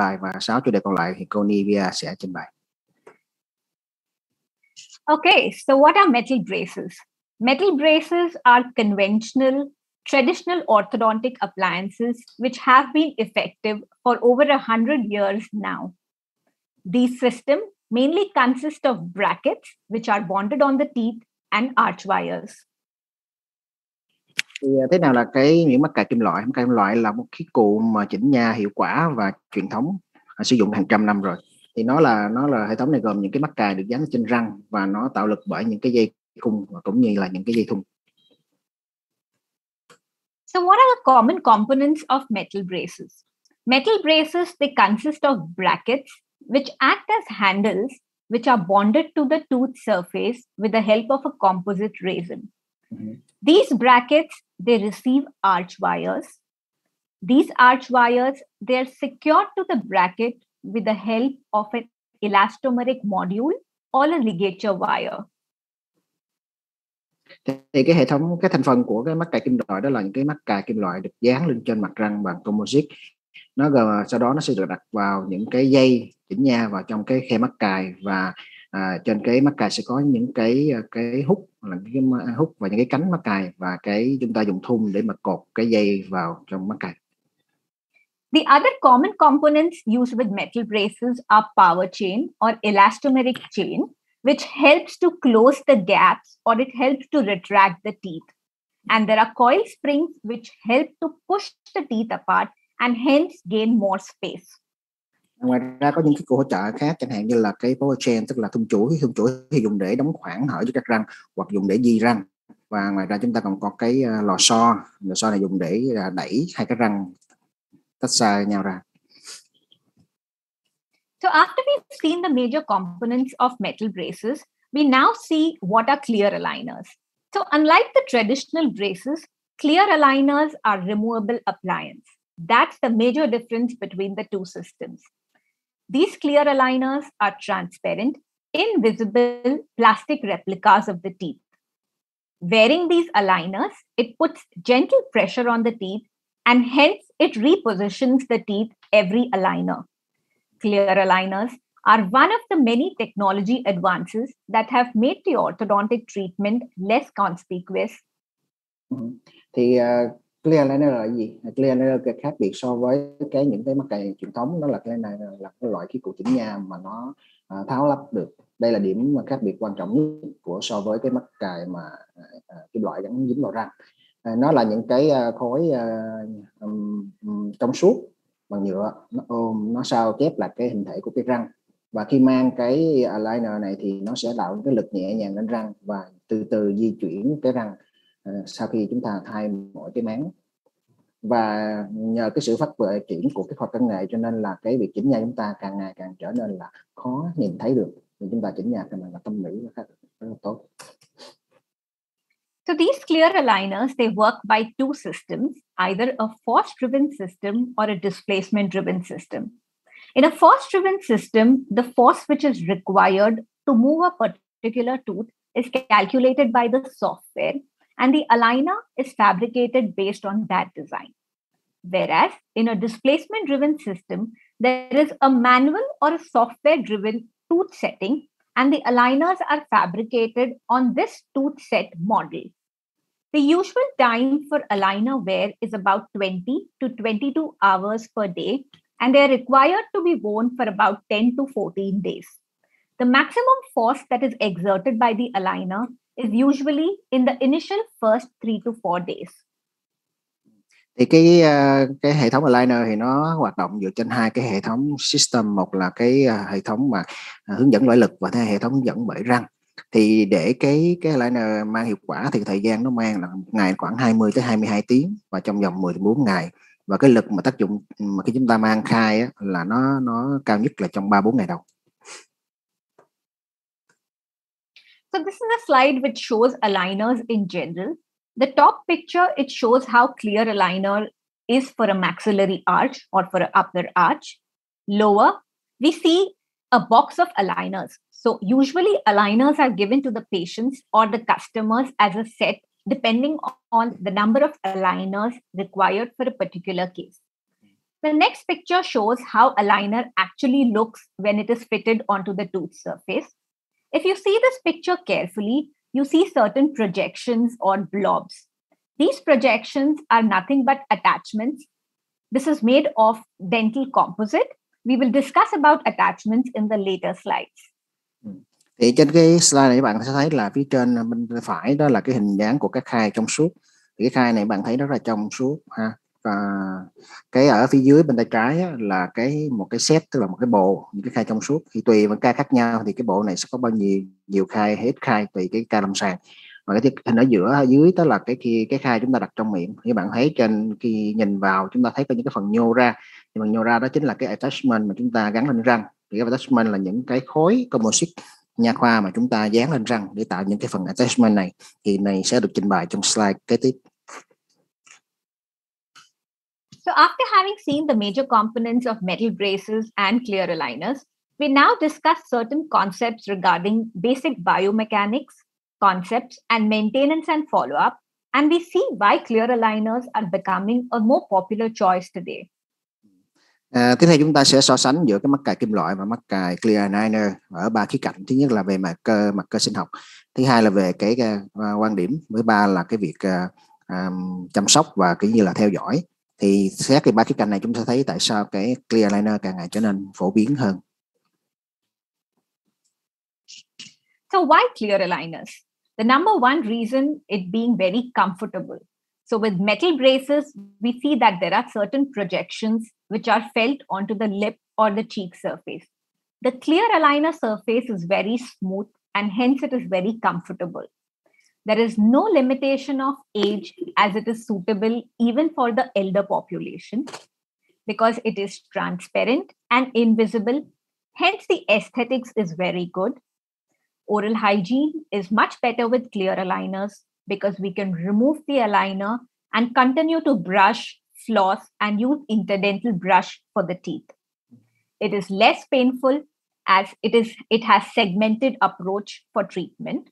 bài và 6 chủ đề còn lại thì cô sẽ trình bày. Okay, so what are metal braces? Metal braces are conventional, traditional orthodontic appliances which have been effective for over a hundred years now. These systems mainly consist of brackets which are bonded on the teeth and arch wires. Thì thế nào là cái những mắc cài kim loại? Mắc cài kim loại là một cái cụ mà chỉnh nha hiệu quả và truyền thống à, sử dụng hàng trăm năm rồi. Thì nó là nó là hệ thống này gồm những cái mắc cài được gắn trên răng và nó tạo lực bởi những cái dây cung và cũng như là những cái dây thun. So what are the common components of metal braces? Metal braces they consist of brackets which act as handles which are bonded to the tooth surface with the help of a composite resin. Mm-hmm. These brackets, they receive arch wires. These arch wires, they are secured to the bracket with the help of an elastomeric module or a ligature wire. thì cái hệ thống cái thành phần của cái mắt cài kim loại đó là những cái mắt cài kim loại được dán lên trên mặt răng bằng composite nó gồm sau đó nó sẽ được đặt vào những cái dây chỉnh nha vào trong cái khe mắt cài và à, trên cái mắt cài sẽ có những cái à, cái hút là cái hút và những cái cánh mắt cài và cái chúng ta dùng thun để mà cột cái dây vào trong mắt cài. The other common components used with metal braces are power chain or elastomeric chain, which helps to close the gaps or it helps to retract the teeth. And there are coil springs which help to push the teeth apart and hence gain more space. Ngoài ra có những cái hỗ trợ khác chẳng hạn như là cái power chain tức là thun chuỗi thun chuỗi thì dùng để đóng khoảng hở cho các răng hoặc dùng để di răng và ngoài ra chúng ta còn có cái ờ, lò xo lò xo này dùng để ờ, đẩy hai cái răng tách xa nhau ra So after we've seen the major components of metal braces, we now see what are clear aligners. So unlike the traditional braces, clear aligners are removable appliance. That's the major difference between the two systems. These clear aligners are transparent, invisible plastic replicas of the teeth. Wearing these aligners, it puts gentle pressure on the teeth and hence it repositions the teeth every aligner. Clear aligners are one of the many technology advances that have made the orthodontic treatment less conspicuous. Thì uh, clear liner là gì? Clear liner cái khác biệt so với cái những cái mắc cày truyền thống đó là clear này là cái loại khí cụ chỉnh nha mà nó à, tháo lắp được. Đây là điểm mà khác biệt quan trọng nhất của so với cái mắc cài mà à, à, kim loại gắn dính vào răng. À, nó là những cái à, khối à, um, trong suốt bằng nhựa. Nó ôm nó sao chép là cái hình thể của cái răng. Và khi mang cái à, aligner này thì nó sẽ tạo cái lực nhẹ nhàng lên răng và từ từ di chuyển cái răng. Ờ, sau khi chúng ta thay mỗi cái máng. Và nhờ cái sự phát triển của cái khoa công nghệ cho nên là cái việc chỉnh nha chúng ta càng ngày càng trở nên là khó nhìn thấy được. Thì chúng ta chỉnh nha cho là tâm lý rất là tốt. So these clear aligners, they work by two systems, either a force-driven system or a displacement-driven system. In a force-driven system, the force which is required to move a particular tooth is calculated by the software. And the aligner is fabricated based on that design. Whereas in a displacement driven system, there is a manual or a software driven tooth setting, and the aligners are fabricated on this tooth set model. The usual time for aligner wear is about 20 to 22 hours per day, and they are required to be worn for about 10 to 14 days. The maximum force that is exerted by the aligner is usually in the initial first three to four days. thì cái ờ, cái hệ thống aligner thì nó hoạt động dựa trên hai cái hệ thống system một là cái ờ, hệ thống mà ờ, hướng dẫn loại lực và thứ hệ thống hướng dẫn bởi răng thì để cái cái aligner mang hiệu quả thì thời gian nó mang là ngày khoảng 20 tới 22 tiếng và trong vòng 10 đến 4 ngày và cái lực mà tác dụng mà khi chúng ta mang khai á, là nó nó cao nhất là trong 3 4 ngày đầu. So this is a slide which shows aligners in general. The top picture, it shows how clear aligner is for a maxillary arch or for an upper arch. Lower, we see a box of aligners. So usually aligners are given to the patients or the customers as a set depending on the number of aligners required for a particular case. The next picture shows how aligner actually looks when it is fitted onto the tooth surface. If you see this picture carefully, you see certain projections or blobs. These projections are nothing but attachments. This is made of dental composite. We will discuss about attachments in the later slides. Thì trên cái slide này bạn sẽ thấy là phía trên bên phải đó là cái hình dáng của các khai trong suốt. Thì cái khai này bạn thấy rất là trong suốt ha. Và cái ở phía dưới bên tay trái á, là cái một cái set tức là một cái bộ những cái khai trong suốt. Thì tùy vào ca khác nhau thì cái bộ này sẽ có bao nhiêu nhiều khai hết khai tùy cái ca lâm sàng. Và cái hình ở giữa ở dưới đó là cái khi cái khai chúng ta đặt trong miệng. Như bạn thấy trên khi nhìn vào chúng ta thấy có những cái phần nhô ra. Thì phần nhô ra đó chính là cái attachment mà chúng ta gắn lên răng. Thì cái attachment là những cái khối composite nha khoa mà chúng ta dán lên răng để tạo những cái phần attachment này. Thì này sẽ được trình bày trong slide kế tiếp. So after having seen the major components of metal braces and clear aligners, we now discuss certain concepts regarding basic biomechanics, concepts, and maintenance and follow-up, and we see why clear aligners are becoming a more popular choice today. À, tiếp theo chúng ta sẽ so sánh giữa cái mắc cài kim loại và mắc cài clear aligner ở ba khía cạnh. Thứ nhất là về mặt cơ mặt cơ sinh học. Thứ hai là về cái uh, quan điểm. Thứ ba là cái việc uh, um, chăm sóc và kiểu như là theo dõi. Thì xét cái ba khía cạnh này chúng ta thấy tại sao cái clear aligner càng ngày trở nên phổ biến hơn So why clear aligners? The number one reason it being very comfortable. So with metal braces, we see that there are certain projections which are felt onto the lip or the cheek surface. The clear aligner surface is very smooth and hence it is very comfortable. There is no limitation of age as it is suitable even for the elder population because it is transparent and invisible. Hence, the aesthetics is very good. Oral hygiene is much better with clear aligners because we can remove the aligner and continue to brush floss, and use interdental brush for the teeth. It is less painful as it is it has segmented approach for treatment.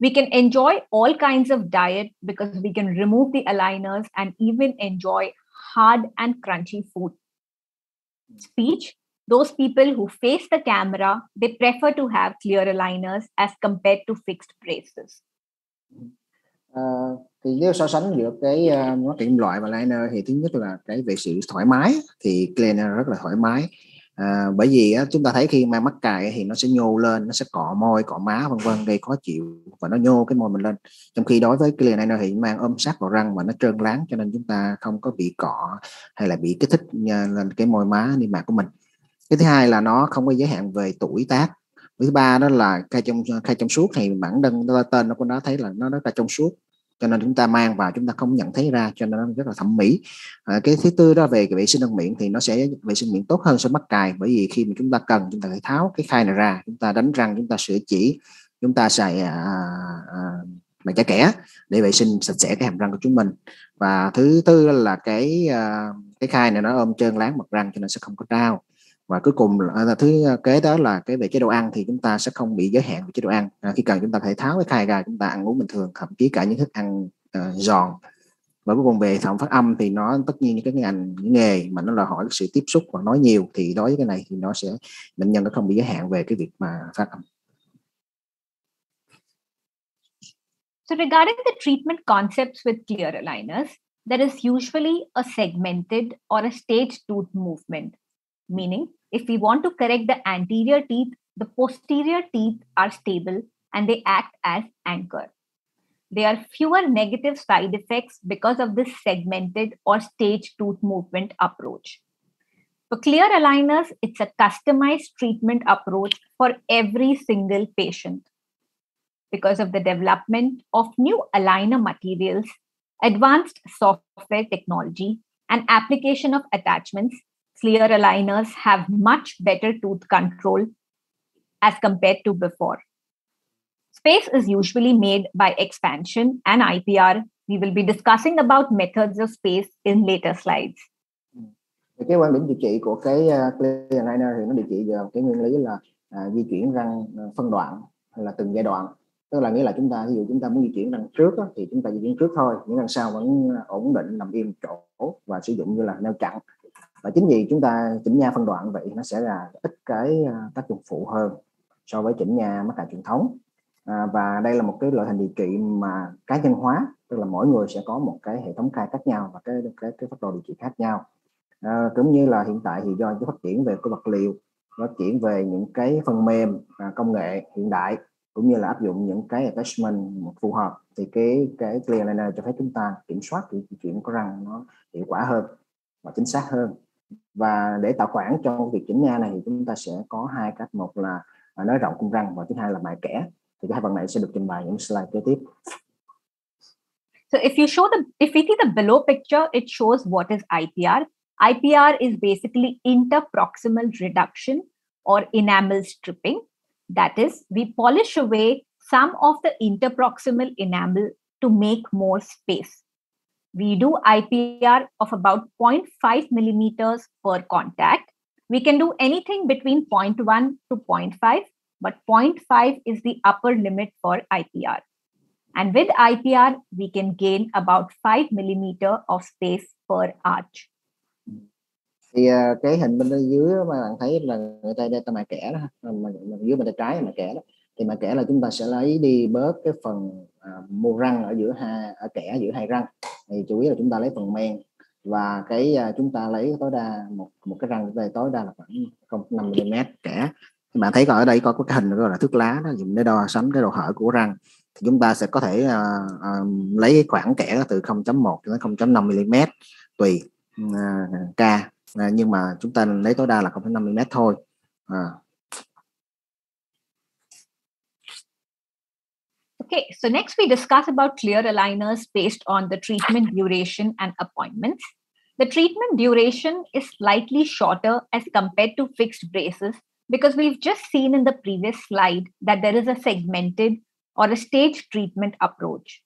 We can enjoy all kinds of diet because we can remove the aligners and even enjoy hard and crunchy food. Speech, those people who face the camera, they prefer to have clear aligners as compared to fixed braces. Uh, thì nếu so sánh giữa cái uh, nó kim loại và liner thì thứ nhất là cái về sự thoải mái thì cleaner rất là thoải mái à, bởi vì á, chúng ta thấy khi mang mắc cài thì nó sẽ nhô lên nó sẽ cọ môi cọ má vân vân gây khó chịu và nó nhô cái môi mình lên. Trong khi đối với clear liner thì mang ôm sát vào răng mà nó trơn láng cho nên chúng ta không có bị cọ hay là bị kích thích à, lên cái môi má niêm mạc của mình. Cái thứ hai là nó không có giới hạn về tuổi tác. Thứ ba đó là khai trong khai trong suốt thì bản đơn tên nó cũng đã thấy là nó rất là trong suốt cho nên chúng ta mang vào chúng ta không nhận thấy ra cho nên nó rất là thẩm mỹ. À, cái thứ tư đó về cái vệ sinh răng miệng thì nó sẽ vệ sinh miệng tốt hơn so mắc cài bởi vì khi mà chúng ta cần chúng ta phải tháo cái khai này ra chúng ta đánh răng chúng ta sửa chỉ chúng ta xài à, à, bằng chả kẻ để vệ sinh sạch sẽ cái hàm răng của chúng mình. Và thứ tư là cái à, cái khai này nó ôm trơn láng mặt răng cho nên sẽ không có đau và cuối cùng là à, thứ à, kế đó là cái về chế độ ăn thì chúng ta sẽ không bị giới hạn về chế độ ăn. À, khi cần chúng ta phải tháo cái khai ra chúng ta ăn uống bình thường thậm chí cả những thức ăn uh, giòn. Và cuối cùng về thẩm phát âm thì nó tất nhiên những cái ngành những nghề mà nó là hỏi sự tiếp xúc và nói nhiều thì đối với cái này thì nó sẽ bệnh nhân nó không bị giới hạn về cái việc mà phát âm. So regarding the treatment concepts with clear aligners, there is usually a segmented or a stage tooth movement, meaning if we want to correct the anterior teeth, the posterior teeth are stable and they act as anchor. There are fewer negative side effects because of this segmented or stage tooth movement approach. For clear aligners, it's a customized treatment approach for every single patient. Because of the development of new aligner materials, advanced software technology, and application of attachments, clear aligners have much better tooth control as compared to before. Space is usually made by expansion and IPR. We will be discussing about methods of space in later slides. Cái quan điểm điều trị của cái uh, clear aligner thì nó điều trị vào cái nguyên lý là uh, di chuyển răng à, phân đoạn hay là từng giai đoạn. Tức là nghĩa là chúng ta ví dụ chúng ta muốn di chuyển răng trước đó, thì chúng ta di chuyển trước thôi, những răng sau vẫn ổn định nằm im chỗ và sử dụng như là neo chặn và chính vì chúng ta chỉnh nha phân đoạn vậy nó sẽ là ít cái ờ, tác dụng phụ hơn so với chỉnh nha mắc cài truyền thống. À, và đây là một cái loại hình điều trị mà cá nhân hóa tức là mỗi người sẽ có một cái hệ thống khai khác nhau và cái cái cái phát đồ điều trị khác nhau. À, cũng như là hiện tại thì do cái phát triển về cái vật liệu phát triển về những cái phần mềm à, công nghệ hiện đại cũng như là áp dụng những cái attachment phù hợp thì cái cái clear liner cho phép chúng ta kiểm soát cái chuyện có răng nó hiệu quả hơn và chính xác hơn và để tạo khoảng cho việc chỉnh nha này thì chúng ta sẽ có hai cách một là à, nói nới rộng cung răng và thứ hai là mài kẽ thì cái hai phần này sẽ được trình bày những slide kế tiếp So if you show the, if we see the below picture, it shows what is IPR. IPR is basically interproximal reduction or enamel stripping. That is, we polish away some of the interproximal enamel to make more space. We do IPR of about 0.5 millimeters per contact. We can do anything between 0.1 to 0.5, but 0.5 is the upper limit for IPR. And with IPR, we can gain about 5 millimeter of space per arch. thì cái hình bên dưới mà bạn thấy là người ta đây ta mài kẻ đó mà, dưới bên tay trái là kẻ đó thì mài kẻ là chúng ta sẽ lấy đi bớt cái phần uh, mô răng ở giữa hai ở kẻ giữa hai răng thì chủ yếu là chúng ta lấy phần men và cái uh, chúng ta lấy tối đa một một cái răng đây tối đa là khoảng 0,5 mm kẻ bạn thấy ở đây có, cái hình gọi là thước lá đó dùng để đo sánh cái độ hở của răng. Thì chúng ta sẽ có thể uh, uh, lấy cái khoảng kẻ từ 0.1 đến 0.5 mm tùy uh, ca uh, nhưng mà chúng ta lấy tối đa là 0,5 mm thôi. Uh, Okay, so next we discuss about clear aligners based on the treatment duration and appointments. The treatment duration is slightly shorter as compared to fixed braces because we've just seen in the previous slide that there is a segmented or a staged treatment approach.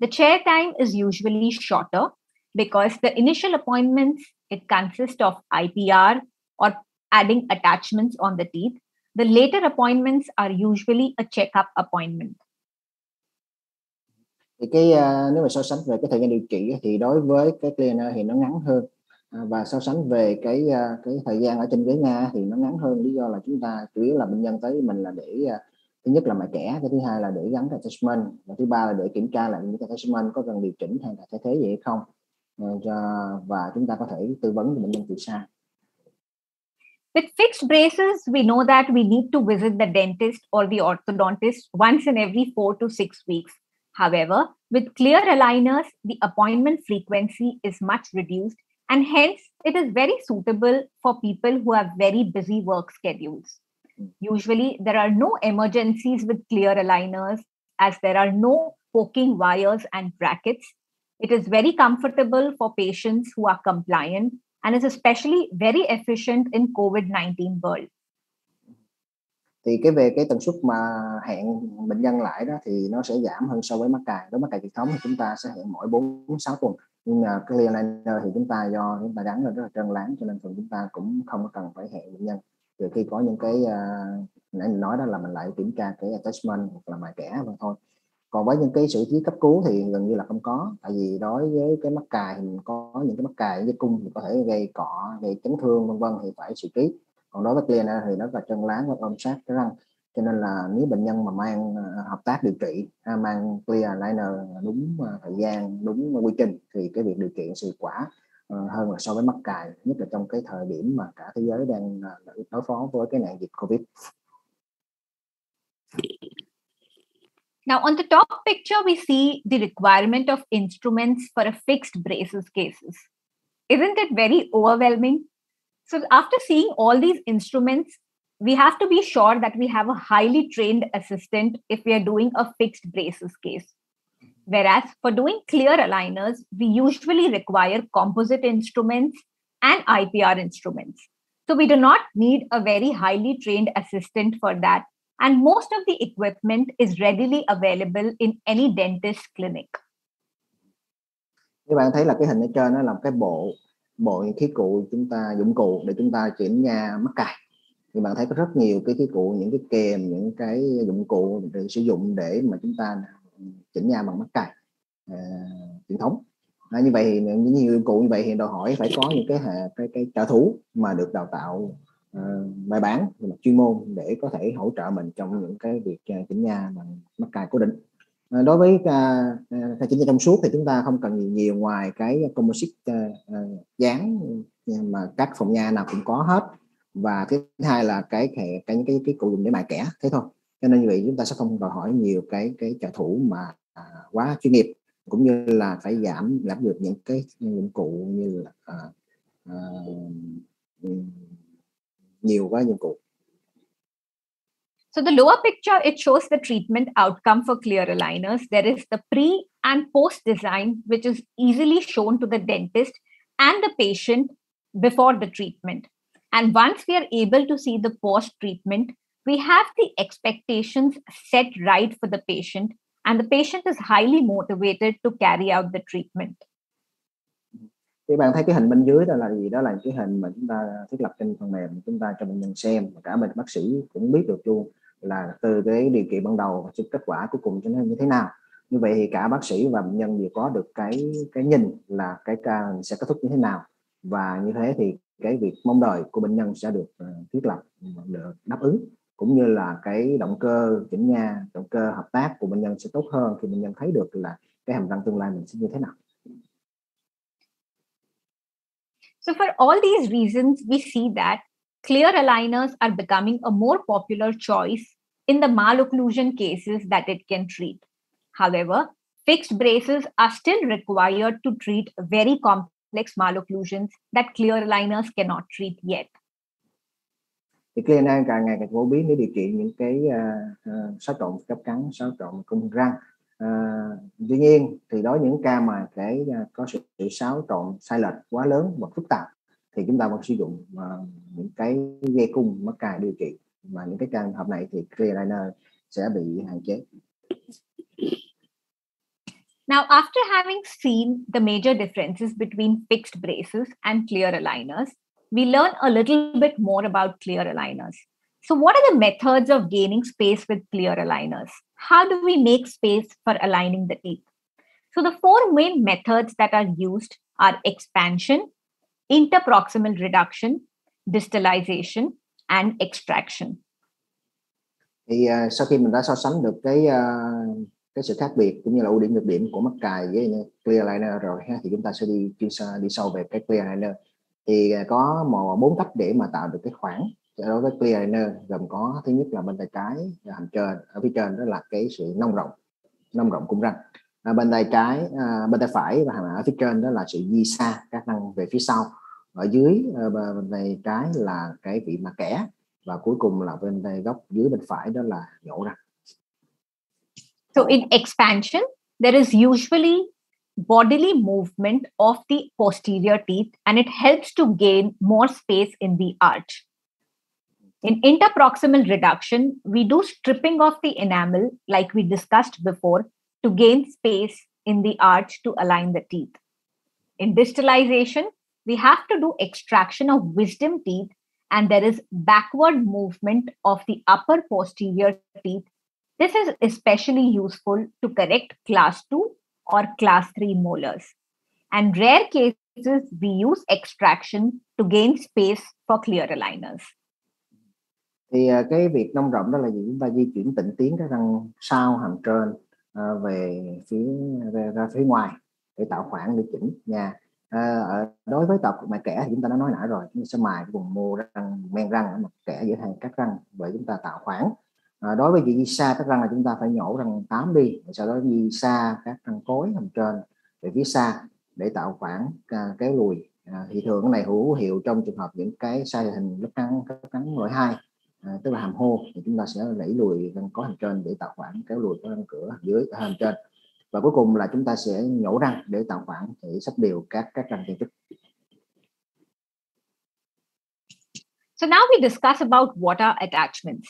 The chair time is usually shorter because the initial appointments it consists of IPR or adding attachments on the teeth. The later appointments are usually a checkup appointment. Thì cái à, nếu mà so sánh về cái thời gian điều trị thì đối với cái cleaner thì nó ngắn hơn à, và so sánh về cái à, cái thời gian ở trên ghế nga thì nó ngắn hơn lý do là chúng ta chủ yếu là bệnh nhân tới mình là để thứ nhất là mài kẻ cái thứ hai là để gắn attachment và thứ ba là để kiểm tra lại những cái attachment có cần điều chỉnh hay là thay thế gì hay không ờ, và chúng ta có thể tư vấn cho bệnh nhân từ xa. With fixed braces, we know that we need to visit the dentist or the orthodontist once in every four to six weeks. However, with clear aligners, the appointment frequency is much reduced, and hence it is very suitable for people who have very busy work schedules. Usually, there are no emergencies with clear aligners as there are no poking wires and brackets it is very comfortable for patients who are compliant and is especially very efficient in COVID-19 world. Thì cái về cái tần suất mà hẹn bệnh nhân lại đó thì nó sẽ giảm hơn so với mắc cài. Đối mắc cài truyền thống thì chúng ta sẽ hẹn mỗi 4 6 tuần. Nhưng mà clear liner thì chúng ta do chúng ta gắn lên rất là trơn láng cho nên thường chúng ta cũng không có cần phải hẹn bệnh nhân. Trừ khi có những cái uh, nãy mình nói đó là mình lại kiểm tra cái attachment hoặc là mài kẻ và thôi còn với những cái sự trí cấp cứu thì gần như là không có tại vì đối với cái mắc cài thì có những cái mắc cài với cung thì có thể gây cọ gây chấn thương vân vân thì phải xử trí còn đối với clear thì nó là chân láng và ôm sát cái răng cho nên là nếu bệnh nhân mà mang à, hợp tác điều trị à, mang clear liner đúng à, thời gian đúng quy trình thì cái việc điều trị sẽ hiệu quả ờ, hơn là so với mắc cài nhất là trong cái thời điểm mà cả thế giới đang đối phó với cái nạn dịch covid Now, on the top picture, we see the requirement of instruments for a fixed braces cases. Isn't it very overwhelming? So, after seeing all these instruments, we have to be sure that we have a highly trained assistant if we are doing a fixed braces case. Whereas for doing clear aligners, we usually require composite instruments and IPR instruments. So we do not need a very highly trained assistant for that and most of the equipment is readily available in any dentist clinic. Các bạn thấy là cái hình ở trên nó là một cái bộ bộ những khí cụ chúng ta dụng cụ để chúng ta chuyển nha mắc cài. Thì bạn thấy có rất nhiều cái khí cụ, những cái kèm, những cái dụng cụ để sử dụng để mà chúng ta chỉnh nha bằng mắc cài à, truyền thống. à, như vậy thì những dụng cụ như vậy thì đòi hỏi phải có những cái hệ cái cái trợ thủ mà được đào tạo uh, bài bản về mặt chuyên môn để có thể hỗ trợ mình trong những cái việc à, chỉnh nha bằng mắc cài cố định Ờ, đối với à, tài chính chỉnh nha trong suốt thì chúng ta không cần nhiều, nhiều ngoài cái composite uh, dán mà các phòng nha nào cũng có hết. Và thứ hai là cái cái cái cái, cái cụ dùng để mài kẻ thế thôi. Cho nên như vậy chúng ta sẽ không đòi hỏi nhiều cái cái trợ thủ mà à, quá chuyên nghiệp cũng như là phải giảm giảm được những cái dụng cụ như là à, à, ừ, nhiều quá dụng cụ. So the lower picture, it shows the treatment outcome for clear aligners. There is the pre and post design, which is easily shown to the dentist and the patient before the treatment. And once we are able to see the post treatment, we have the expectations set right for the patient and the patient is highly motivated to carry out the treatment. Thì bạn thấy cái hình bên dưới đó là gì? Đó là cái hình mà chúng ta thiết lập trên phần mềm chúng ta cho bệnh nhân xem cả bên bác sĩ cũng biết được luôn là từ cái điều kiện ban đầu cho kết quả cuối cùng cho nó như thế nào. Như vậy thì cả bác sĩ và bệnh nhân đều có được cái cái nhìn là cái ca sẽ kết thúc như thế nào. Và như thế thì cái việc mong đợi của bệnh nhân sẽ được ờ, thiết lập được đáp ứng. Cũng như là cái động cơ chỉnh nha động cơ hợp tác của bệnh nhân sẽ tốt hơn khi bệnh nhân thấy được là cái hàm răng tương lai mình sẽ như thế nào. So for all these reasons, we see that clear aligners are becoming a more popular choice in the malocclusion cases that it can treat. However, fixed braces are still required to treat very complex malocclusions that clear aligners cannot treat yet. thì clear aligner càng ngày càng phổ biến để điều trị những cái uh, uh, xáo trộn cấp cắn xáo trộn cung răng uh, tuy nhiên thì đối những ca mà cái uh, có sự, sự xáo trộn sai lệch quá lớn và phức tạp thì chúng ta vẫn sử dụng uh, những cái dây cung mắc cài điều trị những cái trường hợp này thì sẽ bị hạn chế Now, after having seen the major differences between fixed braces and clear aligners, we learn a little bit more about clear aligners. So, what are the methods of gaining space with clear aligners? How do we make space for aligning the teeth? So, the four main methods that are used are expansion, interproximal reduction, distalization, and extraction. Thì uh, sau khi mình đã so sánh được cái uh, cái sự khác biệt cũng như là ưu điểm nhược điểm của mắc cài với clear liner rồi ha, thì chúng ta sẽ đi chuyên đi sâu về cái clear liner. Thì à, có một bốn cách để mà tạo được cái khoảng đối với clear liner gồm có thứ nhất là bên tay trái hàm trên ở phía trên đó là cái sự nông rộng nông rộng cung răng. À, bên tay trái à, bên tay phải và hàm ở phía trên đó là sự di xa các răng về phía sau. Ở dưới bên tay trái là cái vị mặt kẽ và cuối cùng là bên tay góc dưới bên phải đó là nhổ răng So in expansion, there is usually bodily movement of the posterior teeth and it helps to gain more space in the arch. In interproximal reduction, we do stripping of the enamel, like we discussed before, to gain space in the arch to align the teeth. In distalization, we have to do extraction of wisdom teeth, and there is backward movement of the upper posterior teeth. This is especially useful to correct class 2 or class 3 molars. And rare cases, we use extraction to gain space for clear aligners. Thì cái việc nông rộng đó là gì? Chúng ta di chuyển tịnh tiến cái răng sau hàm trên về phía về, ra phía ngoài để tạo khoảng để chỉnh nha. À, à, đối với tập mà kẻ thì chúng ta đã nói nãy rồi chúng ta sẽ mài cái vùng mô răng men răng ở mặt kẻ giữa hai các răng vậy chúng ta tạo khoảng. À, đối với vị di xa các răng là chúng ta phải nhổ răng 8 đi sau đó di xa các răng cối hàm trên về phía xa để tạo khoảng à, kéo lùi. À, thì thường cái này hữu hiệu trong trường hợp những cái sai hình lớp cắn lớp cắn loại hai à, tức là hàm hô thì chúng ta sẽ đẩy lùi răng có hàm trên để tạo khoảng kéo lùi của răng cửa dưới à, hàm trên. Và cuối cùng là chúng ta sẽ nhổ răng để tạo để sắp các các răng trúc So now we discuss about what are attachments.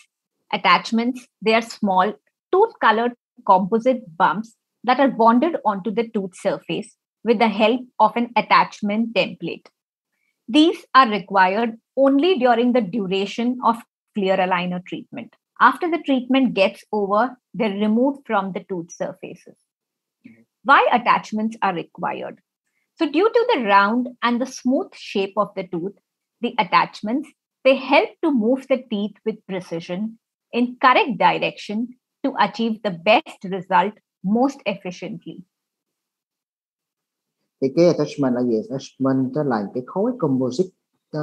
attachments, they are small tooth-colored composite bumps that are bonded onto the tooth surface with the help of an attachment template. These are required only during the duration of clear aligner treatment. After the treatment gets over, they're removed from the tooth surfaces. Why attachments are required? So due to the round and the smooth shape of the tooth, the attachments, they help to move the teeth with precision in correct direction to achieve the best result most efficiently. Thì cái attachment là gì? Attachment đó là cái khối composite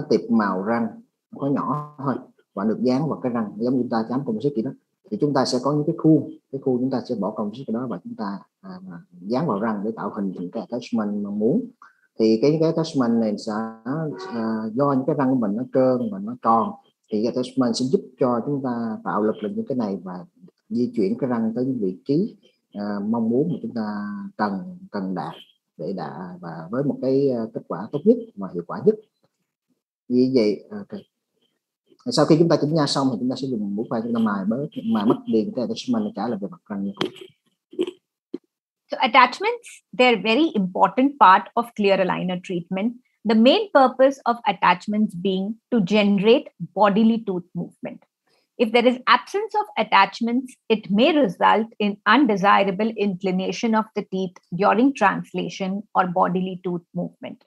tiệp màu răng khối nhỏ thôi và được dán vào cái răng giống như ta chám composite gì đó thì chúng ta sẽ có những cái khu cái khu chúng ta sẽ bỏ công sức đó và chúng ta à, dán vào răng để tạo hình những cái attachment mà muốn thì cái cái attachment này sẽ à, do những cái răng của mình nó trơn và nó tròn thì cái attachment sẽ giúp cho chúng ta tạo lực lên những cái này và di chuyển cái răng tới những vị trí à, mong muốn mà chúng ta cần cần đạt để đạt và với một cái à, kết quả tốt nhất mà hiệu quả nhất như vậy okay. Sau khi chúng ta xong thì chúng ta sẽ dùng bút phai chúng ta mài bớt mà mất liền cái attachment trả lại về mặt răng So attachments, they're a very important part of clear aligner treatment. The main purpose of attachments being to generate bodily tooth movement. If there is absence of attachments, it may result in undesirable inclination of the teeth during translation or bodily tooth movement.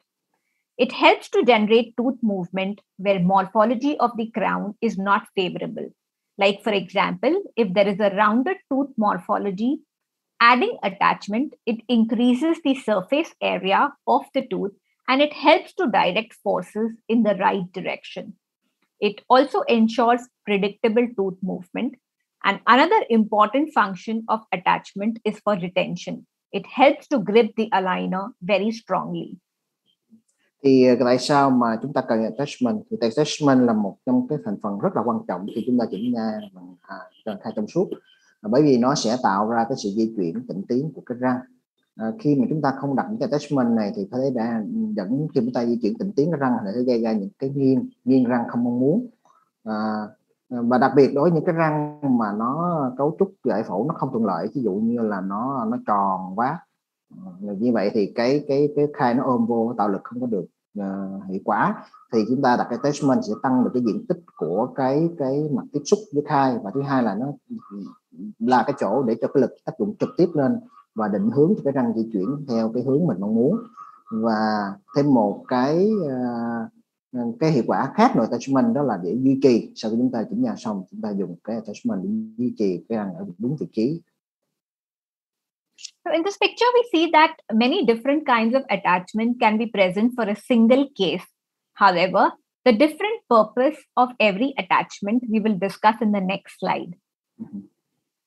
It helps to generate tooth movement where morphology of the crown is not favorable. Like, for example, if there is a rounded tooth morphology, adding attachment, it increases the surface area of the tooth and it helps to direct forces in the right direction. It also ensures predictable tooth movement. And another important function of attachment is for retention. It helps to grip the aligner very strongly. Thì ờ, tại sao mà chúng ta cần attachment thì attachment là một trong cái thành phần rất là quan trọng khi chúng ta chỉnh nha bằng à, khai trong suốt. Ờ, bởi vì nó sẽ tạo ra cái sự di chuyển tịnh tiến của cái răng. À, khi mà chúng ta không đặt cái attachment này thì có thể đã dẫn khi chúng ta di chuyển tịnh tiến cái răng thì sẽ gây ra những cái nghiêng nghiêng răng không mong muốn. À, và đặc biệt đối với những cái răng mà nó cấu trúc giải phẫu nó không thuận lợi ví dụ như là nó nó tròn quá như vậy thì cái cái cái khai nó ôm vô tạo lực không có được uh, hiệu quả thì chúng ta đặt cái attachment sẽ tăng được cái diện tích của cái cái mặt tiếp xúc với khai và thứ hai là nó là cái chỗ để cho cái lực tác dụng trực tiếp lên và định hướng cho cái răng di chuyển theo cái hướng mình mong muốn. Và thêm một cái uh, cái hiệu quả khác nội attachment đó là để duy trì. Sau khi chúng ta chỉnh nhà xong chúng ta dùng cái attachment để duy trì cái răng ở đúng vị trí. So in this picture, we see that many different kinds of attachment can be present for a single case. However, the different purpose of every attachment we will discuss in the next slide.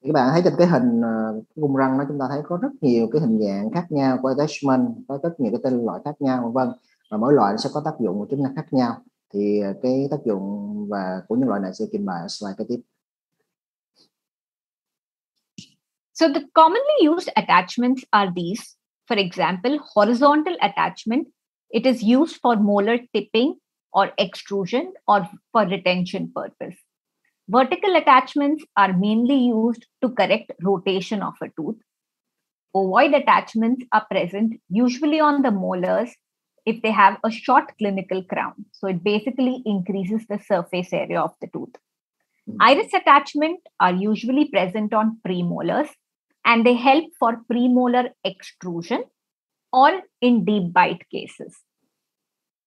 Các bạn thấy trên cái hình ờ, cái vùng răng đó chúng ta thấy có rất nhiều cái hình dạng khác nhau của attachment, có rất nhiều cái tên loại khác nhau vân vân và mỗi loại sẽ có tác dụng của chúng nó khác nhau. Thì ờ, cái tác dụng và của những loại này sẽ trình bày ở slide kế tiếp. So the commonly used attachments are these. For example, horizontal attachment, it is used for molar tipping or extrusion or for retention purpose. Vertical attachments are mainly used to correct rotation of a tooth. Ovoid attachments are present usually on the molars if they have a short clinical crown. So it basically increases the surface area of the tooth. Mm-hmm. Iris attachment are usually present on premolars and they help for premolar extrusion or in deep bite cases.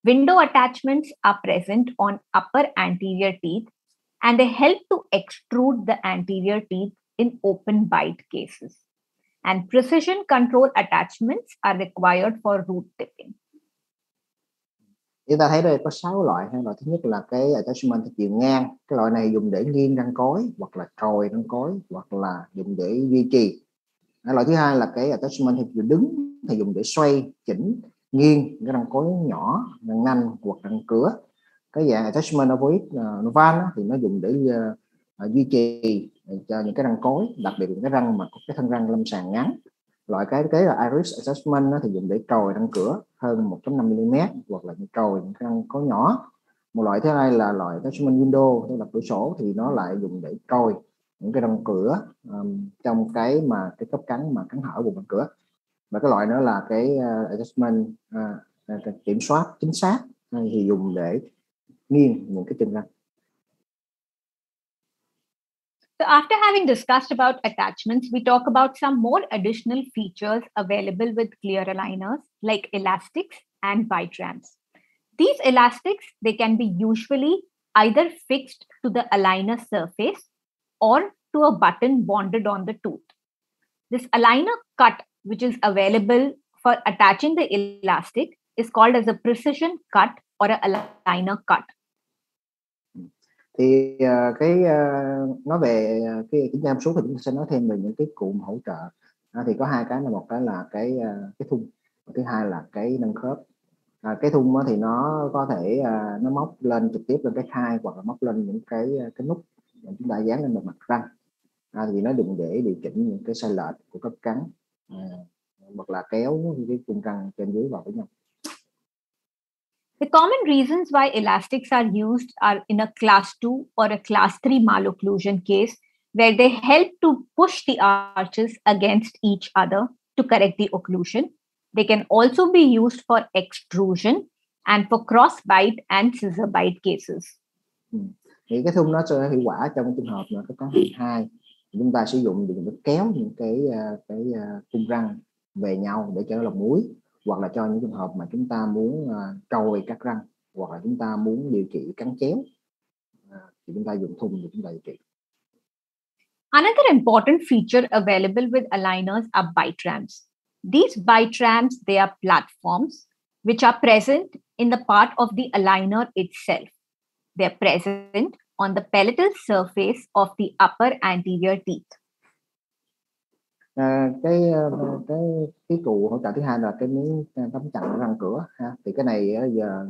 Window attachments are present on upper anterior teeth and they help to extrude the anterior teeth in open bite cases. And precision control attachments are required for root tipping. Chúng ta thấy đây có 6 loại ha. Loại thứ nhất là cái attachment chiều ngang. Cái loại này dùng để nghiêng răng cối hoặc là trồi răng cối hoặc là dùng để duy trì loại thứ hai là cái attachment thì vừa đứng thì dùng để xoay chỉnh nghiêng cái răng cối nhỏ răng nanh hoặc răng cửa. Cái dạng attachment ovoid uh, à, van thì nó dùng để uh, duy trì cho những cái răng cối đặc biệt là cái răng mà có cái thân răng lâm sàng ngắn. Loại cái kế là iris attachment thì dùng để trồi răng cửa hơn 1.5 mm hoặc là trồi những cái răng cối nhỏ. Một loại thứ hai là loại attachment window tức là cửa sổ thì nó lại dùng để trồi những cái răng cửa um, trong cái mà cái cấp cắn mà cắn hở vùng răng cửa và cái loại nữa là cái uh, adjustment uh, kiểm soát chính xác uh, thì dùng để nghiêng những cái chân răng So after having discussed about attachments, we talk about some more additional features available with clear aligners like elastics and bitrams. These elastics, they can be usually either fixed to the aligner surface or to a button bonded on the tooth. This aligner cut, which is available for attaching the elastic, is called as a precision cut or a aligner cut. thì uh, cái uh, nói về uh, cái cái nham số thì chúng ta sẽ nói thêm về những cái cụm hỗ trợ à, thì có hai cái là một cái là cái uh, cái thun thứ hai là cái nâng khớp à, cái thun thì nó có thể uh, nó móc lên trực tiếp lên cái khai hoặc là móc lên những cái cái nút chúng ta dán lên mặt răng à, thì nó dùng để điều chỉnh những cái sai lệch của cấp cắn à, hoặc là kéo cái cung răng trên dưới vào với nhau The common reasons why elastics are used are in a class 2 or a class 3 malocclusion case, where they help to push the arches against each other to correct the occlusion. They can also be used for extrusion and for cross bite and scissor bite cases. Hmm. Thì cái thun nó sẽ hiệu quả trong trường hợp là có hình hai chúng ta sử dụng để kéo những cái à, cái à, cung răng về nhau để cho nó lọc muối hoặc là cho những trường hợp mà chúng ta muốn uh, trôi các răng hoặc là chúng ta muốn điều trị cắn chéo thì chúng ta dùng thun để chúng ta điều trị. Another important feature available with aligners are bite ramps. These bite ramps, they are platforms which are present in the part of the aligner itself. They're present on the palatal surface of the upper anterior teeth. à, cái ờ, cái cái cụ hỗ trợ thứ hai là cái miếng à, tấm chặn răng cửa ha. Thì cái này ờ, giờ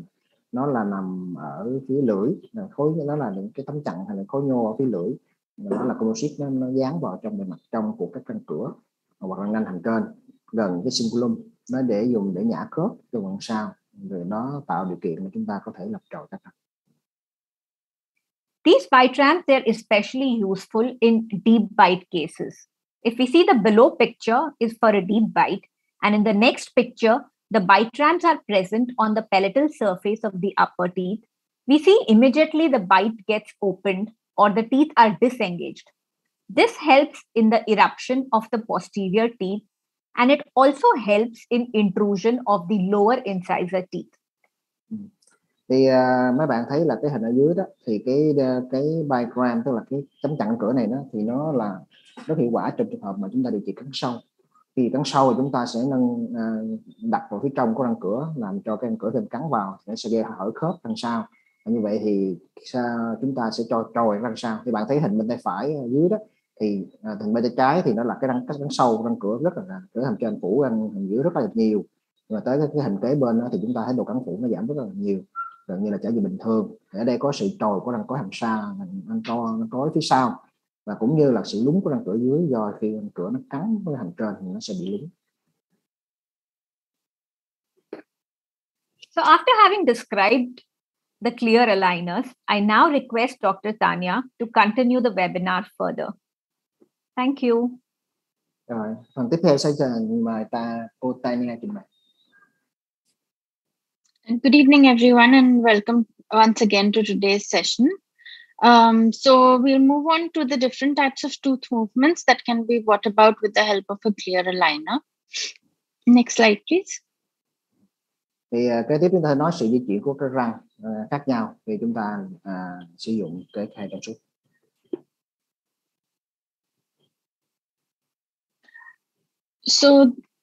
nó là nằm ở phía lưỡi khối nó là những cái tấm chặn hay là khối nhô ở phía lưỡi. Nó là composite nó, nó dán vào trong bề mặt trong của các răng cửa hoặc là ngăn hành trên gần cái cingulum nó để dùng để nhả khớp cho phần sau rồi nó tạo điều kiện để chúng ta có thể lập trồi các răng. These bite ramps, they're especially useful in deep bite cases. If we see the below picture is for a deep bite, and in the next picture, the bite ramps are present on the palatal surface of the upper teeth, we see immediately the bite gets opened or the teeth are disengaged. This helps in the eruption of the posterior teeth and it also helps in intrusion of the lower incisor teeth. Hmm. Thì uh, mấy bạn thấy là cái hình ở dưới đó thì cái à, cái bigram tức là cái tấm chặn cửa này đó thì nó là rất hiệu quả trong trường hợp mà chúng ta điều trị cắn sâu. Khi cắn sâu thì chúng ta sẽ nâng uh, đặt vào phía trong của răng cửa làm cho cái răng cửa thêm cắn vào sẽ sẽ gây hở khớp răng sau. Như vậy thì sao chúng ta sẽ cho trồi răng sau. Thì bạn thấy hình bên tay phải dưới đó thì à, thằng bên tay trái thì nó là cái răng cắt răng sâu răng cửa rất là cửa hàm trên phủ răng hàm dưới rất là nhiều. Và tới cái, cái hình kế bên đó thì chúng ta thấy độ cắn phủ nó giảm rất là nhiều gần như là trở về bình thường ở đây có sự trồi của răng cối hàm sau răng co răng cối phía sau và cũng như là sự lúng của răng cửa dưới do khi răng cửa nó cắn với hàm trên thì nó sẽ bị lúng So after having described the clear aligners, I now request Dr. Tanya to continue the webinar further. Thank you. Rồi, phần tiếp theo sẽ mời ta cô Tanya trình bày. Good evening, everyone, and welcome once again to today's session. Um, so we'll move on to the different types of tooth movements that can be brought about with the help of a clear aligner. Next slide, please. Thì kế tiếp chúng ta nói sự di chuyển của các răng uh, khác nhau thì chúng ta uh, sử dụng cái khai trong suốt. So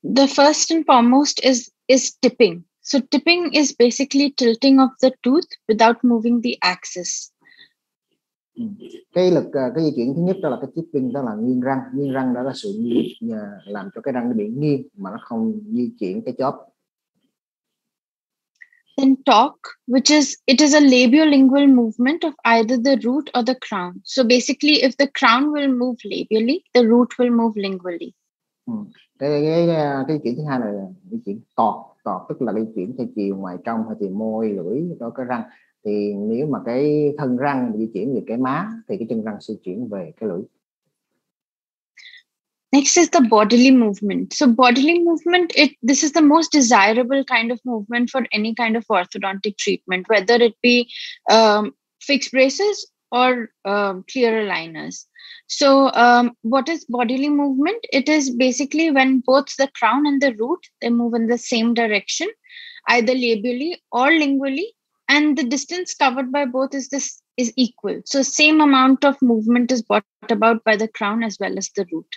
the first and foremost is is tipping. So tipping is basically tilting of the tooth without moving the axis. cái lực cái di chuyển thứ nhất đó là cái tipping đó là nghiêng răng. Nghiêng răng đó là sự nghiêng, làm cho cái răng nó bị nghiêng mà nó không di chuyển cái chóp. Then talk which is it is a labiolingual movement of either the root or the crown. So basically if the crown will move labially the root will move lingually. Ừ. cái, cái cái chuyển thứ hai là di chuyển tọt tọt tức là di chuyển theo chiều ngoài trong hay thì môi lưỡi đó cái răng thì nếu mà cái thân răng di chuyển về cái má thì cái chân răng sẽ chuyển về cái lưỡi Next is the bodily movement. So bodily movement, it this is the most desirable kind of movement for any kind of orthodontic treatment, whether it be um, fixed braces or uh, clear aligners. So, um, what is bodily movement? It is basically when both the crown and the root they move in the same direction, either labially or lingually, and the distance covered by both is this is equal. So, same amount of movement is brought about by the crown as well as the root.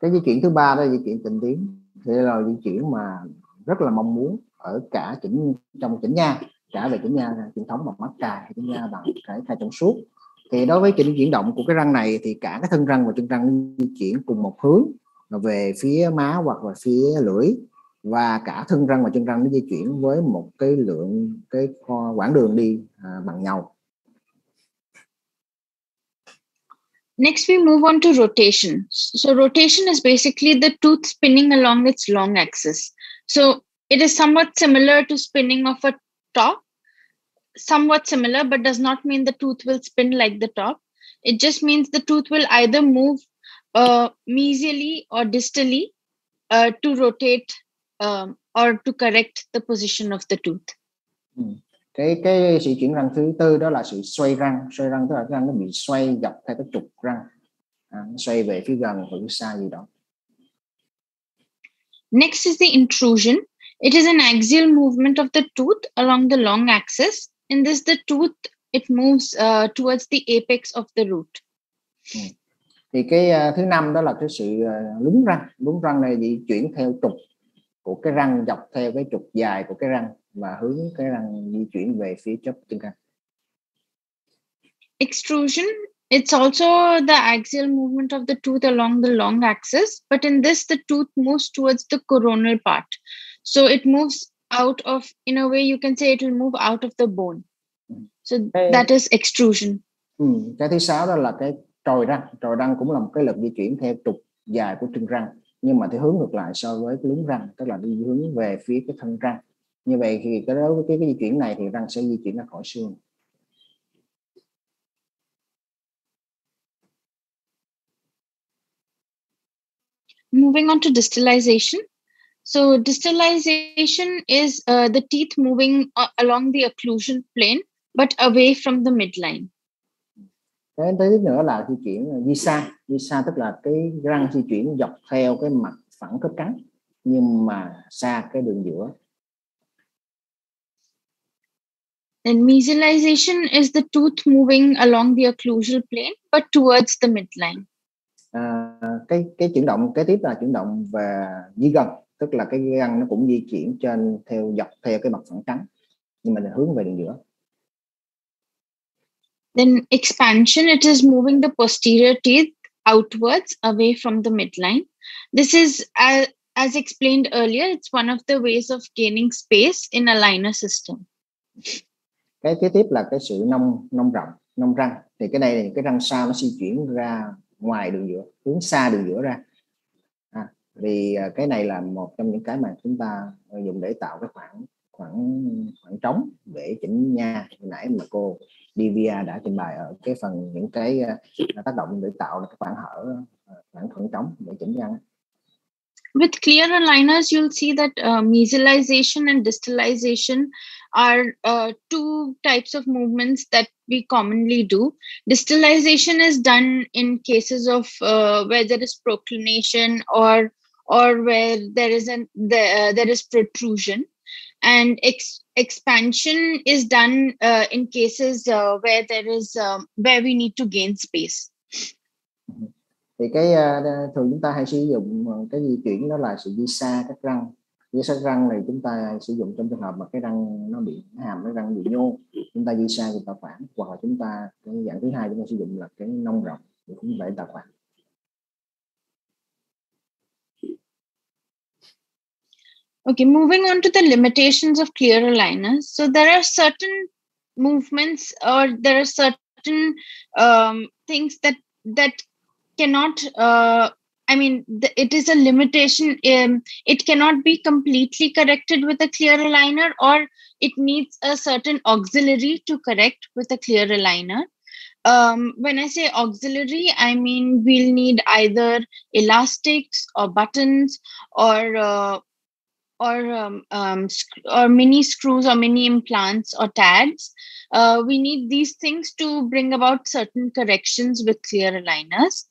Cái di chuyển thứ ba đó di chuyển tịnh tiến thì là di chuyển mà rất là mong muốn ở cả chỉnh trong chỉnh nha cả về chỉnh nha truyền thống bằng mắt cài hay chỉnh nha bằng cái khai trong suốt thì đối với chỉnh chuyển động của cái răng này thì cả cái thân răng và chân răng di chuyển cùng một hướng về phía má hoặc là phía lưỡi và cả thân răng và chân răng nó di chuyển với một cái lượng cái quãng đường đi à, bằng nhau. Next, we move on to rotation. So, rotation is basically the tooth spinning along its long axis. So, it is somewhat similar to spinning of a top somewhat similar, but does not mean the tooth will spin like the top. It just means the tooth will either move uh, mesially or distally uh, to rotate um, or to correct the position of the tooth. Ừ. Cái cái sự chuyển răng thứ tư đó là sự xoay răng, xoay răng tức là răng nó bị xoay dọc theo cái trục răng, à, nó xoay về phía gần hoặc phía xa gì đó. Next is the intrusion. It is an axial movement of the tooth along the long axis. In this the tooth it moves uh, towards the apex of the root. Ừ. thì cái uh, thứ năm đó là cái sự uh, lúng răng. Lúng răng này di chuyển theo trục của cái răng dọc theo cái trục dài của cái răng và hướng cái răng di chuyển về phía chóp chân răng extrusion it's also the axial movement of the tooth along the long axis but in this the tooth moves towards the coronal part so it moves out of in a way you can say it will move out of the bone. So cái, that is extrusion. Ừ, cái thứ sáu đó là cái trồi răng. Trồi răng cũng là một cái lực di chuyển theo trục dài của chân răng nhưng mà theo hướng ngược lại so với cái lúng răng tức là đi hướng về phía cái thân răng. Như vậy thì cái đối với cái, cái di chuyển này thì răng sẽ di chuyển ra khỏi xương. Moving on to distalization. So distalization is uh, the teeth moving uh, along the occlusal plane but away from the midline. Cái tới nữa là di chuyển di xa, di xa tức là cái răng di chuyển dọc theo cái mặt phẳng khớp cắn nhưng mà xa cái đường giữa. And mesialization is the tooth moving along the occlusal plane but towards the midline. À, cái cái chuyển động kế tiếp là chuyển động về di gần tức là cái răng nó cũng di chuyển trên theo dọc theo cái mặt phẳng trắng. Nhưng mà là hướng về đường giữa. Then expansion it is moving the posterior teeth outwards away from the midline. This is as, as explained earlier it's one of the ways of gaining space in a liner system. Cái kế tiếp là cái sự nông nông rộng nông răng. Thì cái này là cái răng sau nó di chuyển ra ngoài đường giữa hướng xa đường giữa ra vì à, cái này là một trong những cái mà chúng ta dùng để tạo cái khoảng khoảng khoảng trống để chỉnh nha. Hồi nãy mà cô Divya đã trình bày ở cái phần những cái à, tác động để tạo cái khoảng hở à, khoảng khoảng trống để chỉnh nha. With clear aligners you'll see that uh, mesialization and distalization are uh, two types of movements that we commonly do. Distalization is done in cases of uh, where there is proclination or or where there is an the, uh, there is protrusion. And ex- expansion is done uh, in cases uh, where there is um, where we need to gain space. Thì cái uh, thường chúng ta hay sử dụng ờ, cái di chuyển đó là sự di xa các răng. Di xa răng này chúng ta sử dụng trong trường hợp mà cái răng nó bị hàm cái răng bị nhô chúng ta di xa thì tạo khoảng hoặc là chúng ta cái dạng thứ hai chúng ta sử dụng là cái nông rộng thì cũng phải tạo khoảng Okay, moving on to the limitations of clear aligners. So there are certain movements or there are certain um, things that that cannot. Uh, I mean, the, it is a limitation. Um, it cannot be completely corrected with a clear aligner, or it needs a certain auxiliary to correct with a clear aligner. Um, when I say auxiliary, I mean we'll need either elastics or buttons or uh, or um, um, or mini screws or mini implants or tags. Uh, we need these things to bring about certain corrections with clear aligners.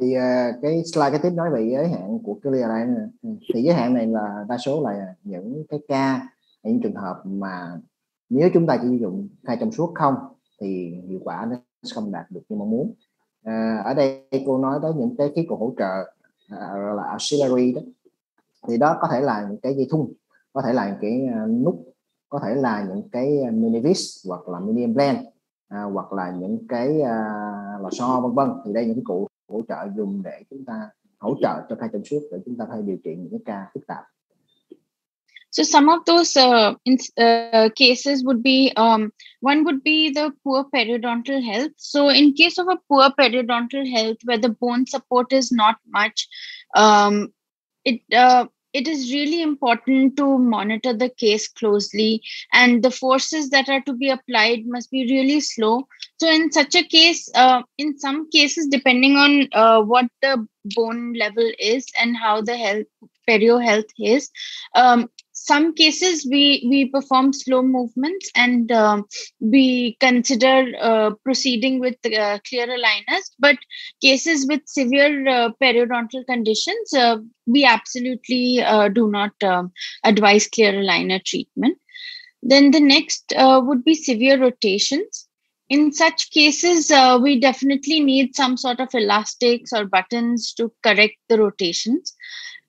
thì uh, cái slide cái tiếp nói về giới hạn của clear aligner thì giới hạn này là đa số là những cái ca những trường hợp mà nếu chúng ta chỉ sử dụng hai trong suốt không thì hiệu quả nó không đạt được như mong muốn à, ở đây cô nói tới những cái khí cụ hỗ trợ à, là auxiliary đó thì đó có thể là những cái dây thun có thể là những cái ờ, nút có thể là những cái ờ, mini vis hoặc là mini blend à, hoặc là những cái à, lò xo vân vân thì đây những cái cụ hỗ trợ dùng để chúng ta hỗ trợ cho khai trong suốt để chúng ta phải điều trị những cái ca phức tạp So some of those uh, in, uh, cases would be um, one would be the poor periodontal health. So in case of a poor periodontal health where the bone support is not much, um, it uh, it is really important to monitor the case closely and the forces that are to be applied must be really slow. So in such a case uh, in some cases depending on uh, what the bone level is and how the health perio health is um, some cases we we perform slow movements and um, we consider uh, proceeding with uh, clear aligners. But cases with severe uh, periodontal conditions uh, we absolutely uh, do not um, advise clear aligner treatment. Then the next uh, would be severe rotations. In such cases we definitely need some sort of elastics or buttons to correct the rotations.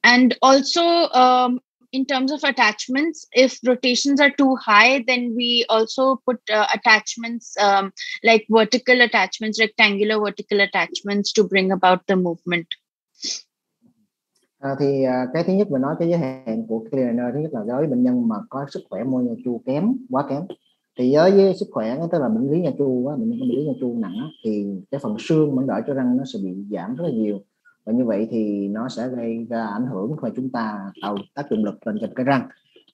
And also um, in terms of attachments if rotations are too high then we also put uh, attachments um, like vertical attachments rectangular vertical attachments to bring about the movement. À, thì à, cái thứ nhất mình nói cái giới hạn của cleaner thứ nhất là đối với bệnh nhân mà có sức khỏe môi nhà chu kém quá kém. Thì đối với sức khỏe tức là bệnh lý nha chu quá bệnh nhân có bệnh lý nha chu nặng thì cái phần xương mẫn đợi cho răng nó sẽ bị giảm rất là nhiều và như vậy thì nó sẽ gây ra ảnh hưởng và chúng ta tạo tác dụng lực lên trên cái răng.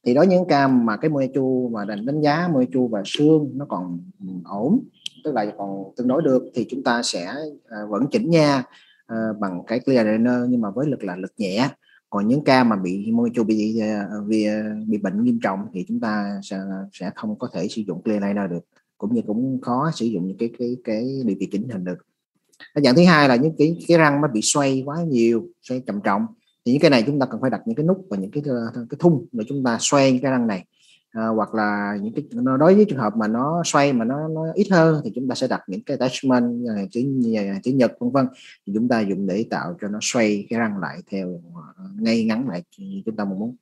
Thì đó những ca mà cái môi chu mà đánh đánh giá môi chu và xương nó còn ổn tức là còn tương đối được thì chúng ta sẽ à, uh, vẫn chỉnh nha uh, bằng cái clear liner nhưng mà với lực là lực nhẹ. Còn những ca mà bị môi chu bị à, bị, bị bệnh nghiêm trọng thì chúng ta sẽ sẽ không có thể sử dụng clear liner được cũng như cũng khó sử dụng những cái cái cái điều trị chỉnh hình được cái dạng thứ hai là những cái cái răng nó bị xoay quá nhiều xoay trầm trọng. Thì những cái này chúng ta cần phải đặt những cái nút và những cái ờ, cái thun để chúng ta xoay cái răng này. À, hoặc là những cái đối với trường hợp mà nó xoay mà nó, nó ít hơn thì chúng ta sẽ đặt những cái attachment à, chữ à, chữ nhật vân vân. Thì chúng ta dùng để tạo cho nó xoay cái răng lại theo ờ, ngay ngắn lại chúng ta mong muốn.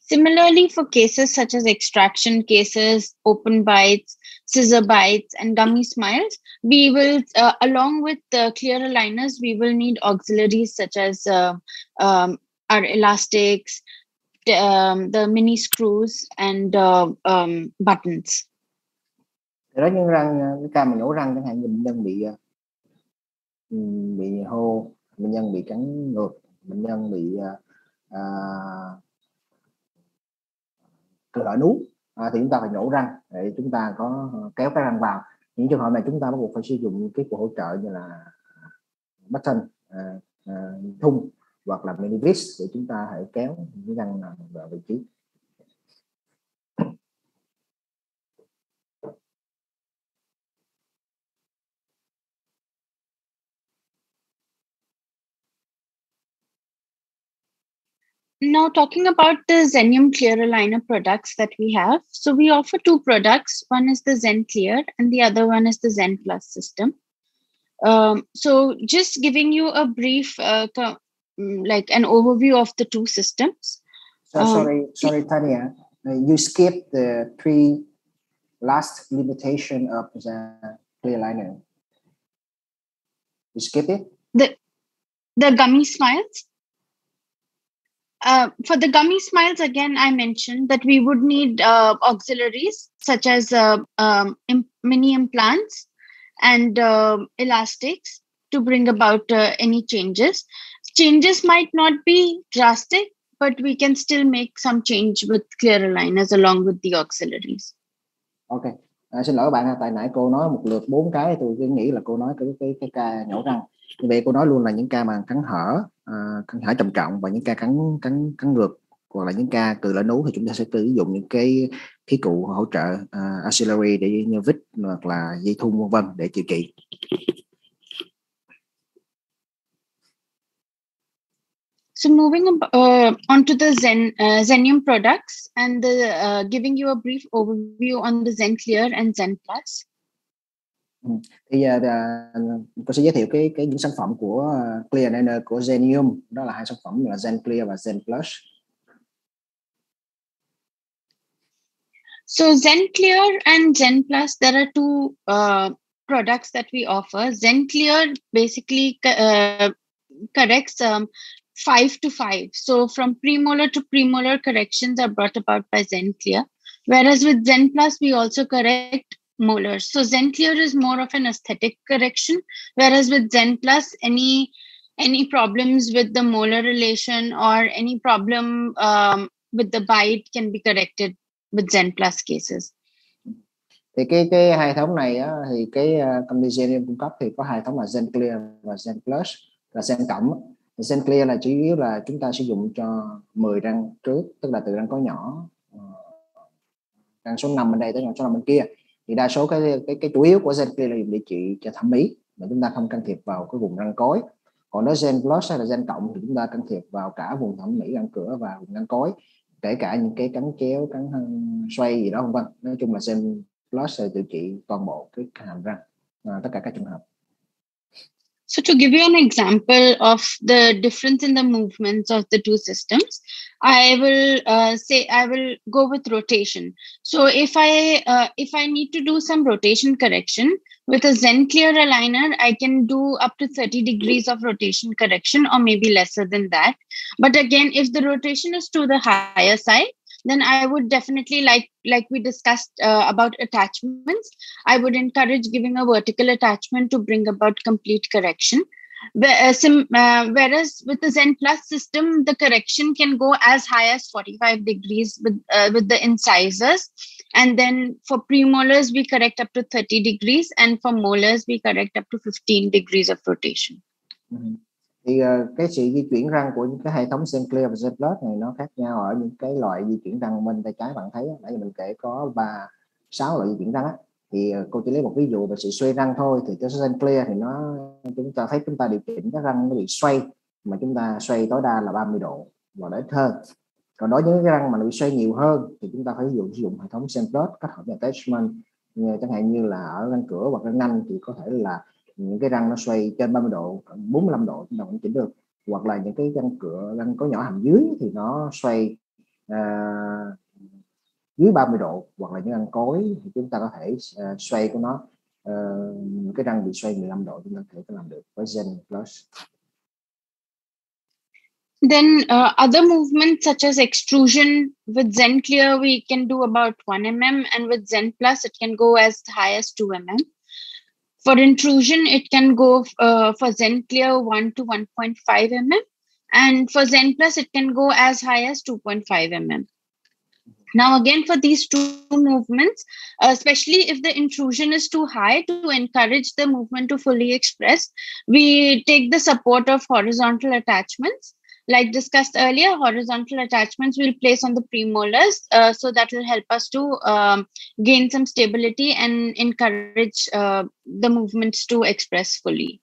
Similarly, for cases such as extraction cases, open bites, scissor bites, and gummy smiles, we will, uh, along with the clear aligners, we will need auxiliaries such as uh, um, our elastics, um, the mini screws, and uh, um, buttons. đó những răng cái ca mà nhổ răng chẳng hạn như bệnh nhân bị bị hô bệnh nhân bị cắn ngược bệnh nhân bị uh, cửa nú à, thì chúng ta phải nhổ răng để chúng ta có ờ, kéo cái răng vào. Những trường hợp này chúng ta bắt buộc phải sử dụng cái cuộc hỗ trợ như là à, button à, à, thun hoặc là mini vis để chúng ta hãy kéo cái răng vào vị trí. Now, talking about the Zenium Clear Aligner products that we have. So, we offer two products. One is the Zen Clear, and the other one is the Zen Plus system. Um, so, just giving you a brief, uh, mm, like an overview of the two systems. So, um, sorry, sorry, Tanya. Uh, you skipped the three last limitation of the clear aligner. You skip it. The the gummy smiles. Uh, for the gummy smiles, again, I mentioned that we would need uh, auxiliaries such as uh, um, mini implants and um, elastics to bring about uh, any changes. Changes might not be drastic, but we can still make some change with clear aligners along with the auxiliaries. Okay. À, xin lỗi các bạn tại nãy cô nói một lượt bốn cái tôi cứ nghĩ là cô nói cái cái cái ca nhổ răng vậy cô nói luôn là những ca mà cắn hở uh, cắn hở trầm trọng và những ca cắn cắn cắn ngược hoặc là những ca cừ lở nú thì chúng ta sẽ sử dụng những cái khí cụ hỗ trợ uh, auxiliary để như vít hoặc là dây thun vân vân để chữa trị So moving uh, on to the Zen uh, Zenium products and the, uh, giving you a brief overview on the Zen Clear and Zen Plus. Thì giờ sẽ giới thiệu cái cái những sản phẩm của Clear của Zenium đó là hai sản phẩm là Zen Clear và Zen Plus. So Zen Clear and Zen Plus, there are two uh, products that we offer. Zen Clear basically uh, corrects um, five to five. So from premolar to premolar corrections are brought about by ZenClear. Whereas with Zen Plus, we also correct molars. So Zen Clear is more of an aesthetic correction, whereas with Zen Plus, any any problems with the molar relation or any problem um, with the bite can be corrected with Zen Plus cases. thì cái cái hệ thống này á, thì cái uh, công ty Zenium cung cấp thì có hệ thống là Zen Clear và Zen Plus là Zen cộng Zen Clear là chủ yếu là chúng ta sử dụng cho 10 răng trước tức là từ răng có nhỏ ờ, răng số 5 bên đây tới răng số 5 bên kia thì đa số cái cái cái chủ yếu của gen Clear là dùng để trị cho thẩm mỹ mà chúng ta không can thiệp vào cái vùng răng cối. Còn nói gen Plus hay là gen cộng thì chúng ta can thiệp vào cả vùng thẩm mỹ răng cửa và vùng răng cối kể cả những cái cắn chéo cắn xoay gì đó không vân. Nói chung là gen Plus sẽ điều trị toàn bộ cái hàm răng à, tất cả các trường hợp. So to give you an example of the difference in the movements of the two systems, I will uh, say I will go with rotation. So if I uh, if I need to do some rotation correction with a Zen Clear aligner, I can do up to 30 degrees of rotation correction or maybe lesser than that. But again, if the rotation is to the higher side, then i would definitely like like we discussed uh, about attachments i would encourage giving a vertical attachment to bring about complete correction. Uh, uh, whereas with the zen plus system the correction can go as high as 45 degrees with uh, with the incisors. And then for premolars we correct up to 30 degrees and for molars we correct up to 15 degrees of rotation. Mm-hmm. Thì uh, cái sự di chuyển răng của những cái hệ thống Sinclair và Zenplus này nó khác nhau ở những cái loại di chuyển răng bên tay trái bạn thấy nãy giờ mình kể có ba sáu loại di chuyển răng á. Thì uh, cô chỉ lấy một ví dụ về sự xoay răng thôi. Thì cái Sinclair thì nó chúng ta thấy chúng ta điều chỉnh cái răng nó bị xoay mà chúng ta xoay tối đa là 30 độ và đấy ít hơn còn đối với những cái răng mà nó bị xoay nhiều hơn thì chúng ta phải dùng sử dụng hệ thống Zenplus kết hợp với attachment. Chẳng hạn như là ở răng cửa hoặc răng nanh thì có thể là những cái răng nó xoay trên 30 độ 45 độ chúng ta cũng chỉnh được. Hoặc là những cái răng cửa răng có nhỏ hàm dưới thì nó xoay à, dưới 30 độ. Hoặc là những răng cối thì chúng ta có thể à, xoay của nó à, cái răng bị xoay 15 độ chúng ta có thể làm được với Zen Plus. Then uh, other movements such as extrusion with Zen Clear we can do about 1 mm and with Zen Plus it can go as high as 2 mm. For intrusion, it can go uh, for Zen Clear 1 to 1.5 mm. And for Zen Plus, it can go as high as 2.5 mm. Now, again, for these two movements, especially if the intrusion is too high to encourage the movement to fully express, we take the support of horizontal attachments like discussed earlier, horizontal attachments we'll place on the premolars. Uh, so that will help us to um, gain some stability and encourage uh, the movements to express fully.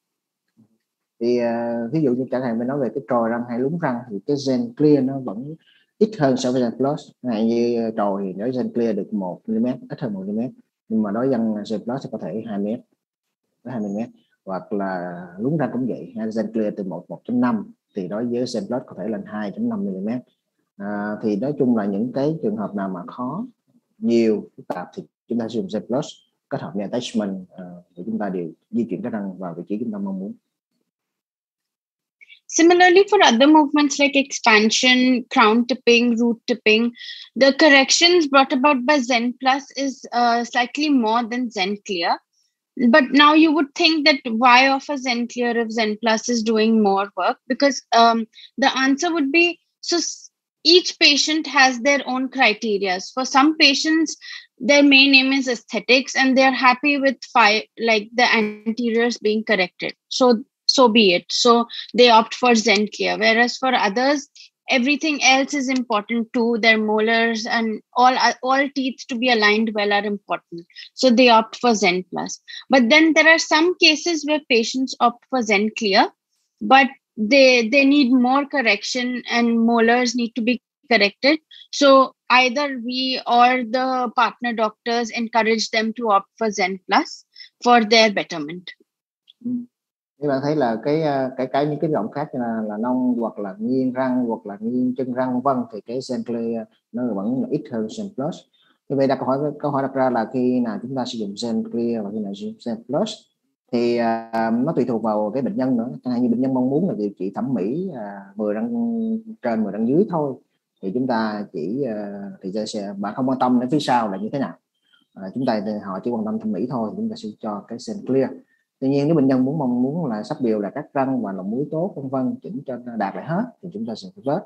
Thì uh, ví dụ như chẳng hạn mình nói về cái trồi răng hay lúng răng thì cái gen clear nó vẫn ít hơn so với gen plus. Này như ờ, trồi thì nói gen clear được 1 mm, ít hơn 1 mm. Nhưng mà nói răng gen plus thì có thể 2 mm, 2 mm. Hoặc là lúng răng cũng vậy, gen clear từ 1 1.5 thì đối với Zenplus có thể lên 2.5 mm à, thì nói chung là những cái trường hợp nào mà khó nhiều phức tạp thì chúng ta sử dụng Zenplus kết hợp với attachment uh, để chúng ta điều di chuyển cái răng vào vị trí chúng ta mong muốn Similarly, for other movements like expansion, crown tipping, root tipping, the corrections brought about by Zen Plus is uh, slightly more than Zen Clear. But now you would think that why offer zen clear if zen plus is doing more work? Because um, the answer would be so each patient has their own criteria for some patients their main aim is aesthetics and they're happy with five like the anteriors being corrected. So so be it. So they opt for Xenclear whereas for others everything else is important too. Their molars and all all teeth to be aligned well are important. So they opt for zen plus. But then there are some cases where patients opt for zen clear but they they need more correction and molars need to be corrected. So either we or the partner doctors encourage them to opt for zen plus for their betterment hmm. Mm. các bạn thấy là cái ờ, cái cái những cái giọng khác như là là nông hoặc là nghiêng răng hoặc là nghiêng chân răng vân thì cái Zenplay ờ, nó vẫn ít hơn Zen Plus như vậy đặt câu hỏi câu hỏi đặt ra là khi nào chúng ta sử dụng Zen Clear và khi nào sử dụng Zen Plus thì uh, nó tùy thuộc vào cái bệnh nhân nữa. Chẳng hạn như bệnh nhân mong muốn là điều trị thẩm mỹ uh, 10 răng trên 10 răng dưới thôi thì chúng ta chỉ uh, thì sẽ bạn không quan tâm đến phía sau là như thế nào. Uh, chúng ta họ chỉ quan tâm thẩm mỹ thôi thì chúng ta sẽ cho cái Zen Clear tuy nhiên nếu bệnh nhân muốn mong muốn là sắp điều là các răng và lòng muối tốt vân vân chỉnh cho đạt lại hết thì chúng ta sẽ vớt.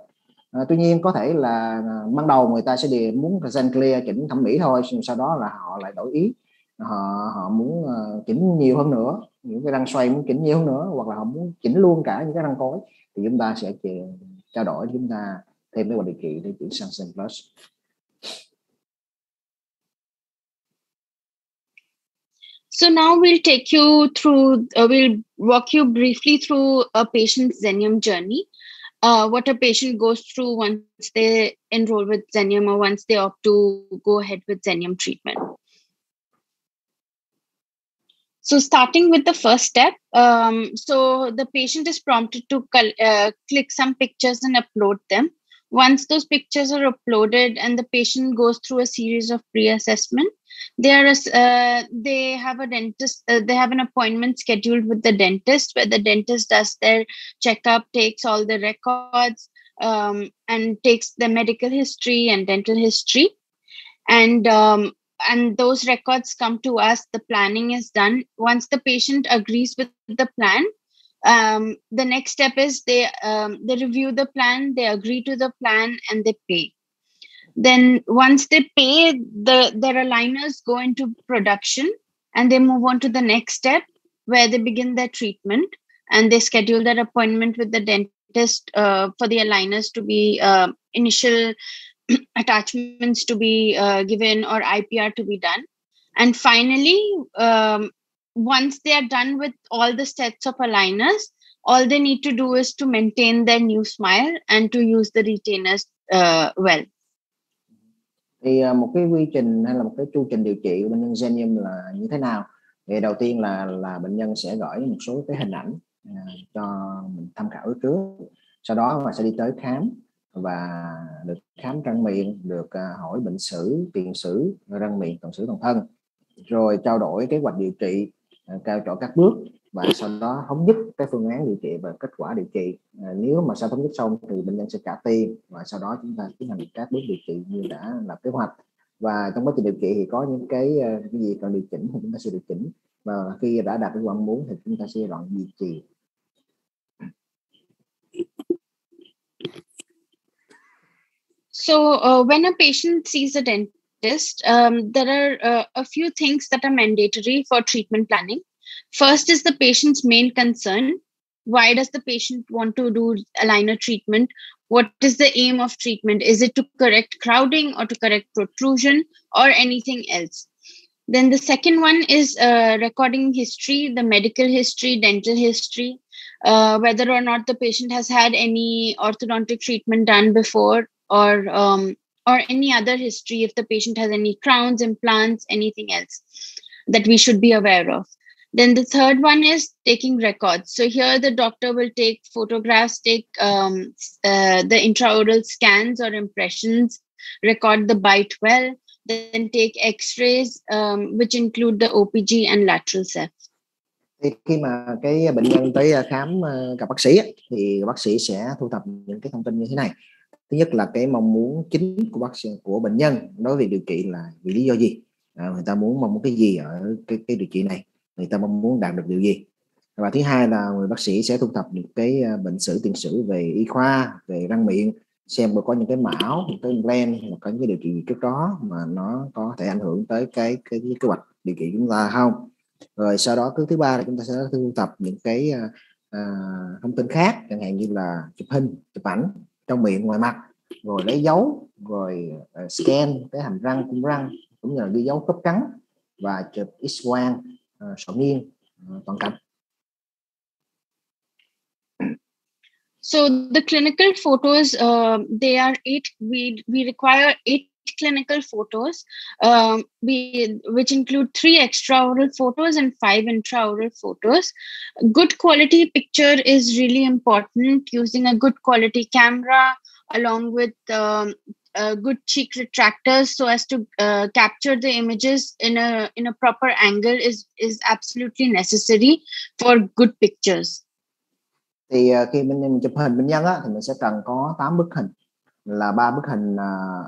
À, tuy nhiên có thể là à, ban đầu người ta sẽ đi muốn gen clear chỉnh thẩm mỹ thôi sau đó là họ lại đổi ý. Họ họ muốn uh, chỉnh nhiều hơn nữa những cái răng xoay muốn chỉnh nhiều hơn nữa hoặc là họ muốn chỉnh luôn cả những cái răng cối thì chúng ta sẽ trao đổi chúng ta thêm cái điều trị để chuyển sang Sun Plus. So now we'll take you through, uh, we'll walk you briefly through a patient's Xenium journey. Uh, what a patient goes through once they enroll with Xenium or once they opt to go ahead with Xenium treatment. So starting with the first step, um, so the patient is prompted to uh, click some pictures and upload them. Once those pictures are uploaded and the patient goes through a series of pre-assessment, there is uh, they have a dentist uh, they have an appointment scheduled with the dentist where the dentist does their checkup takes all the records um, and takes the medical history and dental history. And um, and those records come to us the planning is done. Once the patient agrees with the plan um, the next step is they um, they review the plan they agree to the plan and they pay. Then once they pay the their aligners go into production and they move on to the next step where they begin their treatment and they schedule their appointment with the dentist uh, for the aligners to be uh, initial attachments to be uh, given or ipr to be done. And finally um, once they are done with all the sets of aligners all they need to do is to maintain their new smile and to use the retainers uh, well. Thì à, một cái quy trình hay là một cái chu trình điều trị của bệnh nhân Zenium là như thế nào? Thì đầu tiên là là bệnh nhân sẽ gửi một số cái hình ảnh uh, cho mình tham khảo trước. Sau đó mà sẽ đi tới khám và được khám răng miệng được uh, hỏi bệnh sử tiền sử răng miệng toàn sử toàn thân. Rồi trao đổi kế hoạch điều trị Ờ, cao chọn các bước và sau đó thống nhất cái phương án điều trị và kết quả điều trị. À, nếu mà sau thống nhất xong thì bệnh nhân sẽ trả tiền và sau đó chúng ta tiến hành các bước điều trị như đã lập kế hoạch. Và trong quá trình điều trị thì có những cái ờ, cái gì cần điều chỉnh thì chúng ta sẽ điều chỉnh. Và khi đã đạt cái mong muốn thì chúng ta sẽ đoạn duy trì So uh, when a patient sees a dentist, um, there are uh, a few things that are mandatory for treatment planning. First is the patient's main concern. Why does the patient want to do aligner treatment? What is the aim of treatment? Is it to correct crowding or to correct protrusion or anything else? Then the second one is uh, recording history, the medical history, dental history, uh, whether or not the patient has had any orthodontic treatment done before or um, or any other history if the patient has any crowns, implants, anything else that we should be aware of. Then the third one is taking records. So here the doctor will take photographs, take um, uh, the intraoral scans or impressions, record the bite well, then take x-rays, um, which include the OPG and lateral ceph. Khi mà cái bệnh nhân tới khám gặp bác sĩ thì bác sĩ sẽ thu thập những cái thông tin như thế này. Thứ nhất là cái mong muốn chính của bác sĩ của bệnh nhân đối với điều trị là vì lý do gì? À, người ta muốn mong muốn cái gì ở cái cái điều trị này? Người ta mong muốn đạt được điều gì? Và thứ hai là người bác sĩ sẽ thu thập được cái à, bệnh sử tiền sử về y khoa về răng miệng xem có những cái mão cái gland hoặc có những cái điều trị trước đó mà nó có thể ảnh hưởng tới cái cái, cái kế hoạch điều trị chúng ta không? Rồi sau đó cứ thứ ba là chúng ta sẽ thu thập những cái à, à thông tin khác chẳng hạn như là chụp hình chụp ảnh trong miệng ngoài mặt rồi lấy dấu rồi uh, scan cái hàm răng cung răng cũng như là ghi dấu khớp cắn và chụp x quang uh, ờ, sọ nghiêng uh, toàn cảnh So the clinical photos, uh, they are eight. We we require eight clinical photos, um, we, which include three extraoral photos and five intraoral photos. Good quality picture is really important. Using a good quality camera along with um, uh, good cheek retractors so as to uh, capture the images in a in a proper angle is is absolutely necessary for good pictures. thì khi mình chụp hình bệnh nhân á, thì mình sẽ cần có 8 bức hình là ba bức hình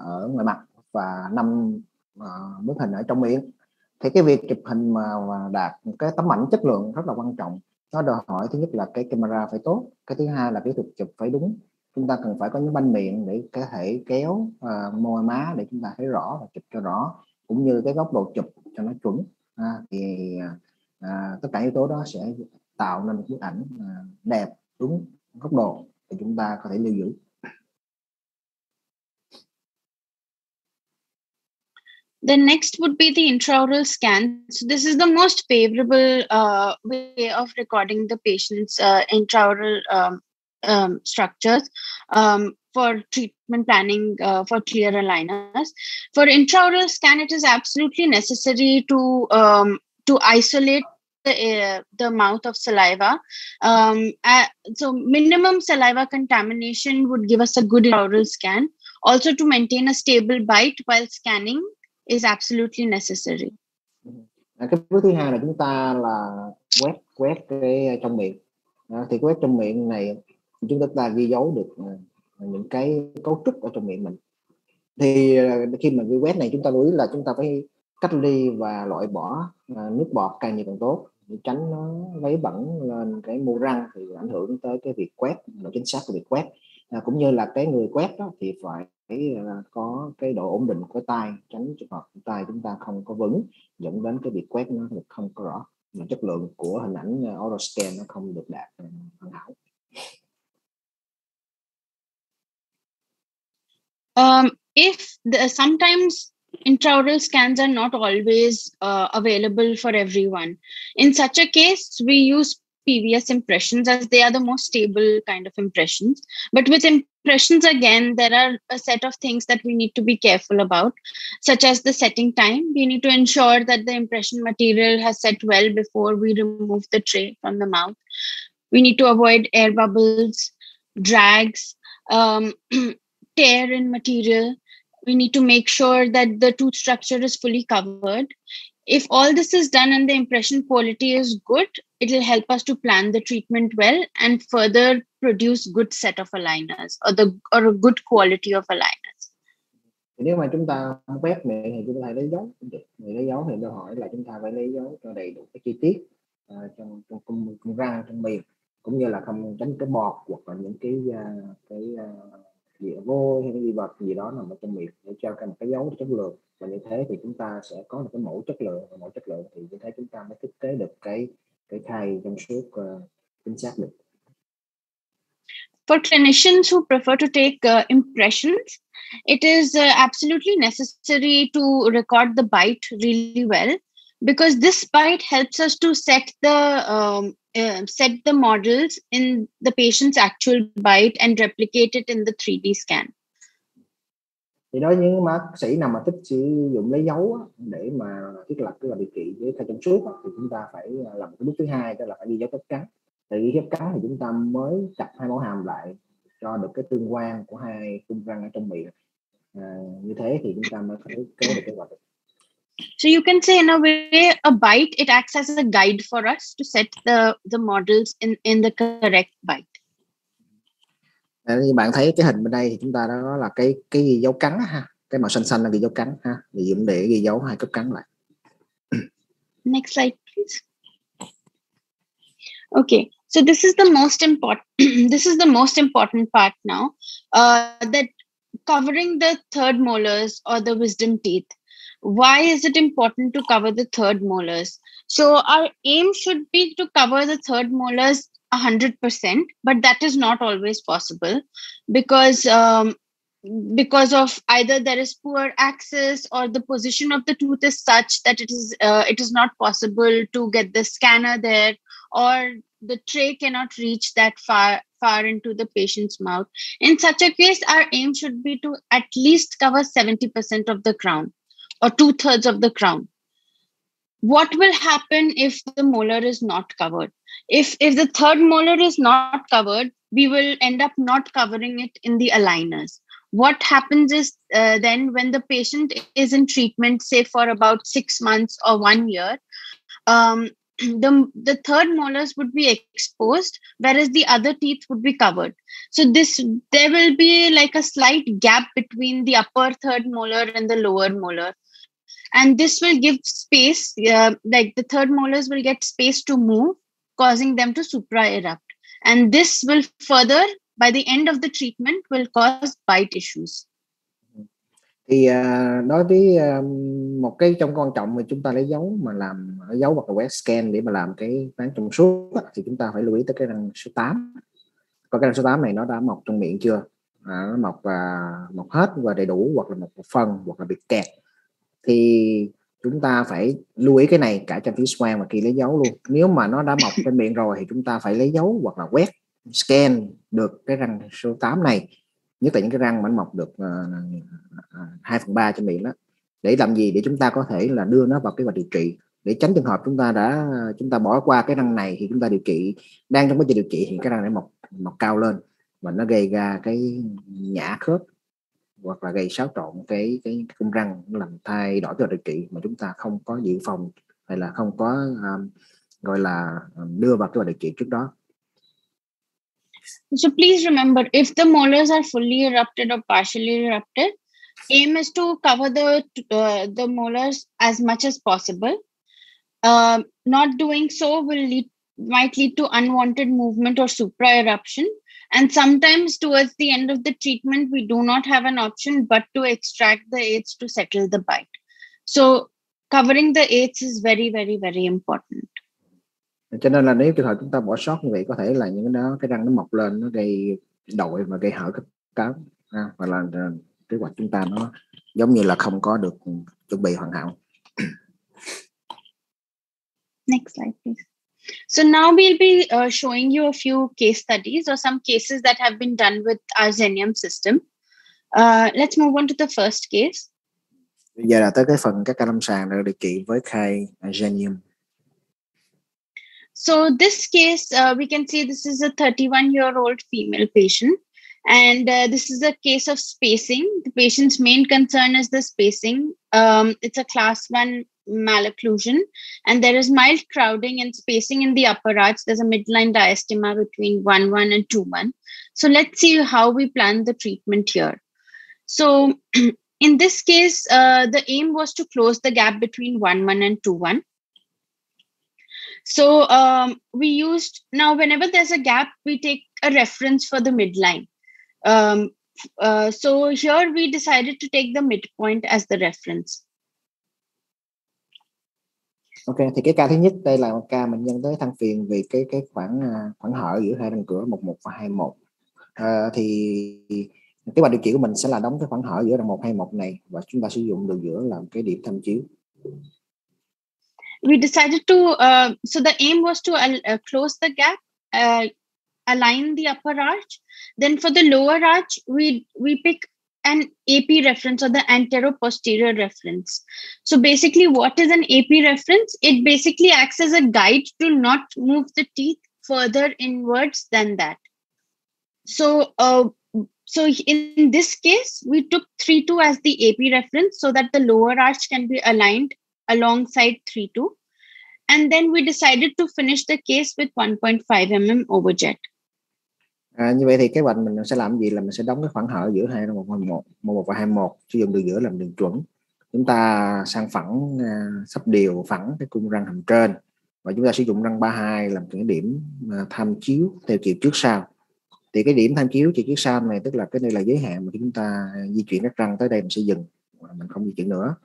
ở ngoài mặt và năm uh, bức hình ở trong miệng. Thì cái việc chụp hình mà, mà đạt cái tấm ảnh chất lượng rất là quan trọng. Nó đòi hỏi thứ nhất là cái camera phải tốt cái thứ hai là kỹ thuật chụp phải đúng. Chúng ta cần phải có những banh miệng để có thể kéo uh, môi má để chúng ta thấy rõ và chụp cho rõ cũng như cái góc độ chụp cho nó chuẩn. À, thì à, à, tất cả yếu tố đó sẽ tạo nên một bức ảnh à, đẹp đúng góc độ để chúng ta có thể lưu giữ. The next would be the intraoral scan. So this is the most favorable uh, way of recording the patient's uh, intraoral um, um, structures um, for treatment planning uh, for clear aligners. For intraoral scan, it is absolutely necessary to um, to isolate the, uh, the mouth of saliva. Um, so minimum saliva contamination would give us a good intraoral scan. Also to maintain a stable bite while scanning is absolutely necessary. À, cái bước thứ hai là chúng ta là quét quét cái ờ, trong miệng. À, thì quét trong miệng này chúng ta ghi dấu được à, những cái cấu trúc ở trong miệng mình. Thì ờ, khi mà ghi quét này chúng ta lưu ý là chúng ta phải cách ly và loại bỏ à, nước bọt càng nhiều càng tốt để tránh nó lấy bẩn lên cái mô răng thì ảnh hưởng tới cái việc quét độ chính xác của việc quét à, cũng như là cái người quét đó thì phải phải à, có cái độ ổn định của tay tránh trường hợp tay chúng ta không có vững dẫn đến cái việc quét nó không có rõ và chất lượng của hình ảnh à, auto scan nó không được đạt à, hoàn hảo um, if the, sometimes intraoral scans are not always uh, available for everyone. In such a case, we use PVS impressions as they are the most stable kind of impressions. But with impressions, again, there are a set of things that we need to be careful about, such as the setting time. We need to ensure that the impression material has set well before we remove the tray from the mouth. We need to avoid air bubbles, drags, um, tear in material we need to make sure that the tooth structure is fully covered if all this is done and the impression quality is good it will help us to plan the treatment well and further produce good set of aligners or the or a good quality of aligners. Nếu mà chúng ta quét miệng thì chúng ta phải lấy dấu. Người lấy dấu thì tôi hỏi là chúng ta phải lấy dấu cho đầy đủ cái chi tiết uh, trong trong cung, cung răng trong miệng cũng như là không tránh cái bọt hoặc là những cái uh, cái ờ, uh, gì vô hay gì vật gì đó nằm ở trong miệng để cho cái một cái dấu chất lượng. Và như thế thì chúng ta sẽ có một cái mẫu chất lượng và mẫu chất lượng thì như thế chúng ta mới thiết kế được cái cái uh, chính xác được For clinicians who prefer to take uh, impressions, it is uh, absolutely necessary to record the bite really well because this bite helps us to set the um, uh, set the models in the patient's actual bite and replicate it in the 3D scan. Thì đó những bác sĩ nào mà thích sử dụng lấy dấu á, để mà thiết lập cái là điều trị với thay trong suốt á, thì chúng ta phải à, làm cái bước thứ hai đó là phải ghi dấu khớp cắn. Từ ghi dấu cắn thì chúng ta mới chặt hai mẫu hàm lại cho được cái tương quan của hai cung răng ở trong miệng. À, như thế thì chúng ta mới có thể kế được cái hoạt so you can say in a way a bite it acts as a guide for us to set the the models in in the correct bite như bạn thấy cái hình bên đây thì chúng ta đó là cái cái ghi dấu cắn ha. Cái màu xanh xanh là ghi dấu cắn ha. Thì dùng để ghi dấu hai cấp cắn lại. Next slide please. Okay so this is the most important this is the most important part now. Uh, that covering the third molars or the wisdom teeth. Why is it important to cover the third molars? So our aim should be to cover the third molars 100% but that is not always possible because um, because of either there is poor access or the position of the tooth is such that it is uh, it is not possible to get the scanner there or the tray cannot reach that far far into the patient's mouth. In such a case our aim should be to at least cover 70% of the crown or two thirds of the crown what will happen if the molar is not covered? If if the third molar is not covered we will end up not covering it in the aligners. What happens is uh, then when the patient is in treatment say for about 6 months or 1 year um, the the third molars would be exposed whereas the other teeth would be covered. So this there will be like a slight gap between the upper third molar and the lower molar and this will give space uh, like the third molars will get space to move causing them to supra erupt and this will further by the end of the treatment will cause bite issues. Thì à, uh, đối với uh, một cái trong quan trọng mà chúng ta lấy dấu mà làm dấu hoặc là quét scan để mà làm cái bán trong suốt thì chúng ta phải lưu ý tới cái răng số 8 có cái răng số 8 này nó đã mọc trong miệng chưa? À, nó mọc và mọc hết và đầy đủ hoặc là một phần hoặc là bị kẹt thì chúng ta phải lưu ý cái này cả trong phía xoang và khi lấy dấu luôn. Nếu mà nó đã mọc trên miệng rồi thì chúng ta phải lấy dấu hoặc là quét, scan được cái răng số 8 này, nhất là những cái răng mà nó mọc được ờ, hai phần ba trên miệng đó. Để làm gì? Để chúng ta có thể là đưa nó vào cái và điều trị. Để tránh trường hợp chúng ta đã, chúng ta bỏ qua cái răng này thì chúng ta điều trị. Đang trong quá trình điều trị thì cái răng này mọc mọc cao lên và nó gây ra cái nhã khớp hoặc là gây xáo trộn cái cái cung răng làm thay đổi cái điều trị mà chúng ta không có dự phòng hay là không có um, gọi là à, đưa vào cái điều trị trước đó So please remember, if the molars are fully erupted or partially erupted, aim is to cover the uh, the molars as much as possible. Uh, not doing so will lead might lead to unwanted movement or supra eruption. And sometimes towards the end of the treatment, we do not have an option but to extract the aids to settle the bite. So covering the aids is very, very, very important. cho nên là nếu trường hợp chúng ta bỏ sót như vậy có thể là những cái đó cái răng nó mọc lên nó gây đội và gây hở cái cáo à, và là kế hoạch chúng ta nó giống như là không có được chuẩn bị hoàn hảo next slide please so now we'll be uh, showing you a few case studies or some cases that have been done with our Zenium system uh, let's move on to the first case bây giờ là tới cái phần các ca lâm sàng được điều trị với khai Zenium So this case, uh, we can see this is a 31 year old female patient. And uh, this is a case of spacing. The patient's main concern is the spacing. Um, it's a class one malocclusion, and there is mild crowding and spacing in the upper arch. There's a midline diastema between 1 1 and 2 1. So let's see how we plan the treatment here. So in this case, uh, the aim was to close the gap between 1 1 and 2 1. So um, we used now whenever there's a gap, we take a reference for the midline. Um, uh, so here we decided to take the midpoint as the reference. Ok, thì cái ca thứ nhất đây là một ca mình nhân tới thăng phiền vì cái cái khoảng à, khoảng hở giữa hai răng cửa 11 và 21. À, thì cái bài điều trị của mình sẽ là đóng cái khoảng hở giữa răng 121 này và chúng ta sử dụng đường giữa làm cái điểm tham chiếu. we decided to uh, so the aim was to uh, close the gap uh, align the upper arch then for the lower arch we we pick an ap reference or the antero-posterior reference so basically what is an ap reference it basically acts as a guide to not move the teeth further inwards than that so uh, so in this case we took 3 2 as the ap reference so that the lower arch can be aligned alongside 3-2. And then we decided to finish the case with 1.5 mm overjet. À, như vậy thì kế hoạch mình sẽ làm gì là mình sẽ đóng cái khoảng hở giữa hai một một một và hai một. Sử dụng đường giữa làm đường chuẩn. Chúng ta sang phẳng à, sắp đều phẳng cái cung răng hàm trên. Và chúng ta sử dụng răng 32 làm cái điểm à, tham chiếu theo chiều trước sau. Thì cái điểm tham chiếu chiều trước sau này tức là cái đây là giới hạn mà chúng ta di chuyển các răng tới đây mình sẽ dừng mình không di chuyển nữa.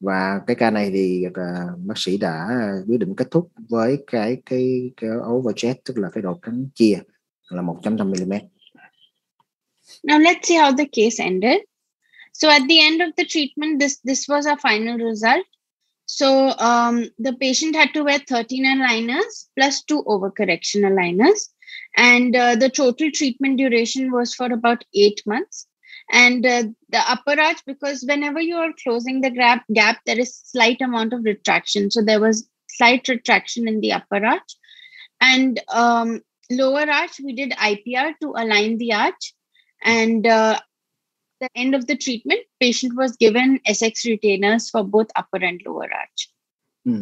Và cái ca này thì à, bác sĩ đã quyết định kết thúc với cái cái cái overjet tức là cái độ cắn chia. Là 1.5 mm. Now let's see how the case ended. So at the end of the treatment, this this was our final result. So um, the patient had to wear 13 aligners plus two overcorrection aligners. And uh, the total treatment duration was for about eight months. And uh, the upper arch, because whenever you are closing the gap, gap, there is slight amount of retraction. So there was slight retraction in the upper arch. And um, lower arch, we did IPR to align the arch. And uh, the end of the treatment, patient was given SX retainers for both upper and lower arch. Ừ.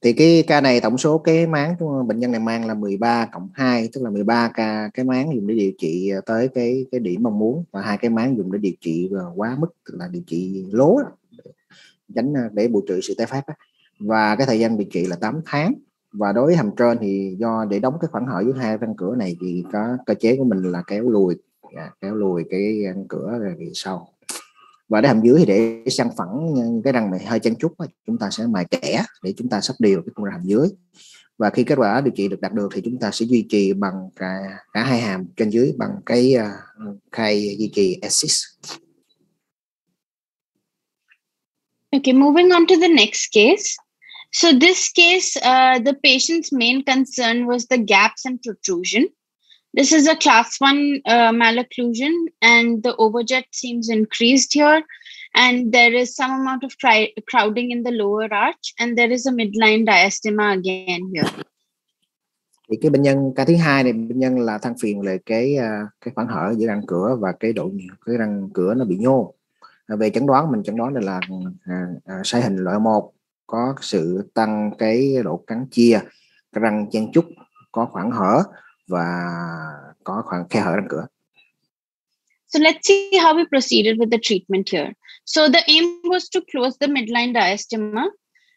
Thì cái ca này tổng số cái máng bệnh nhân này mang là 13 cộng 2 tức là 13 ca cái máng dùng để điều trị tới cái cái điểm mong muốn và hai cái máng dùng để điều trị quá mức tức là điều trị lố tránh à, để bù trừ sự tái phát và cái thời gian điều trị là 8 tháng và đối với hầm trên thì do để đóng cái khoảng hở giữa hai răng cửa này thì có cơ chế của mình là kéo lùi. Dạ, kéo lùi cái răng cửa về sau. Và để hầm dưới thì để sang phẳng cái răng này hơi chân chút chúng ta sẽ mài kẻ để chúng ta sắp đều cái khung răng hàm dưới. Và khi kết quả điều trị được đạt được thì chúng ta sẽ duy trì bằng cả, cả hai hàm trên dưới bằng cái à, uh, khay duy trì assist Okay, moving on to the next case. So this case, uh, the patient's main concern was the gaps and protrusion. This is a class one uh, malocclusion, and the overjet seems increased here. And there is some amount of tri- crowding in the lower arch, and there is a midline diastema again here. Thì cái bệnh nhân ca thứ hai này bệnh nhân là than phiền về cái cái khoảng hở giữa răng cửa và cái độ cái răng cửa nó bị nhô. Về chẩn đoán mình chẩn đoán đây là à, à, sai hình loại 1 có sự tăng cái độ cắn chia răng chen chúc có khoảng hở và có khoảng khe hở răng cửa. So let's see how we proceeded with the treatment here. So the aim was to close the midline diastema.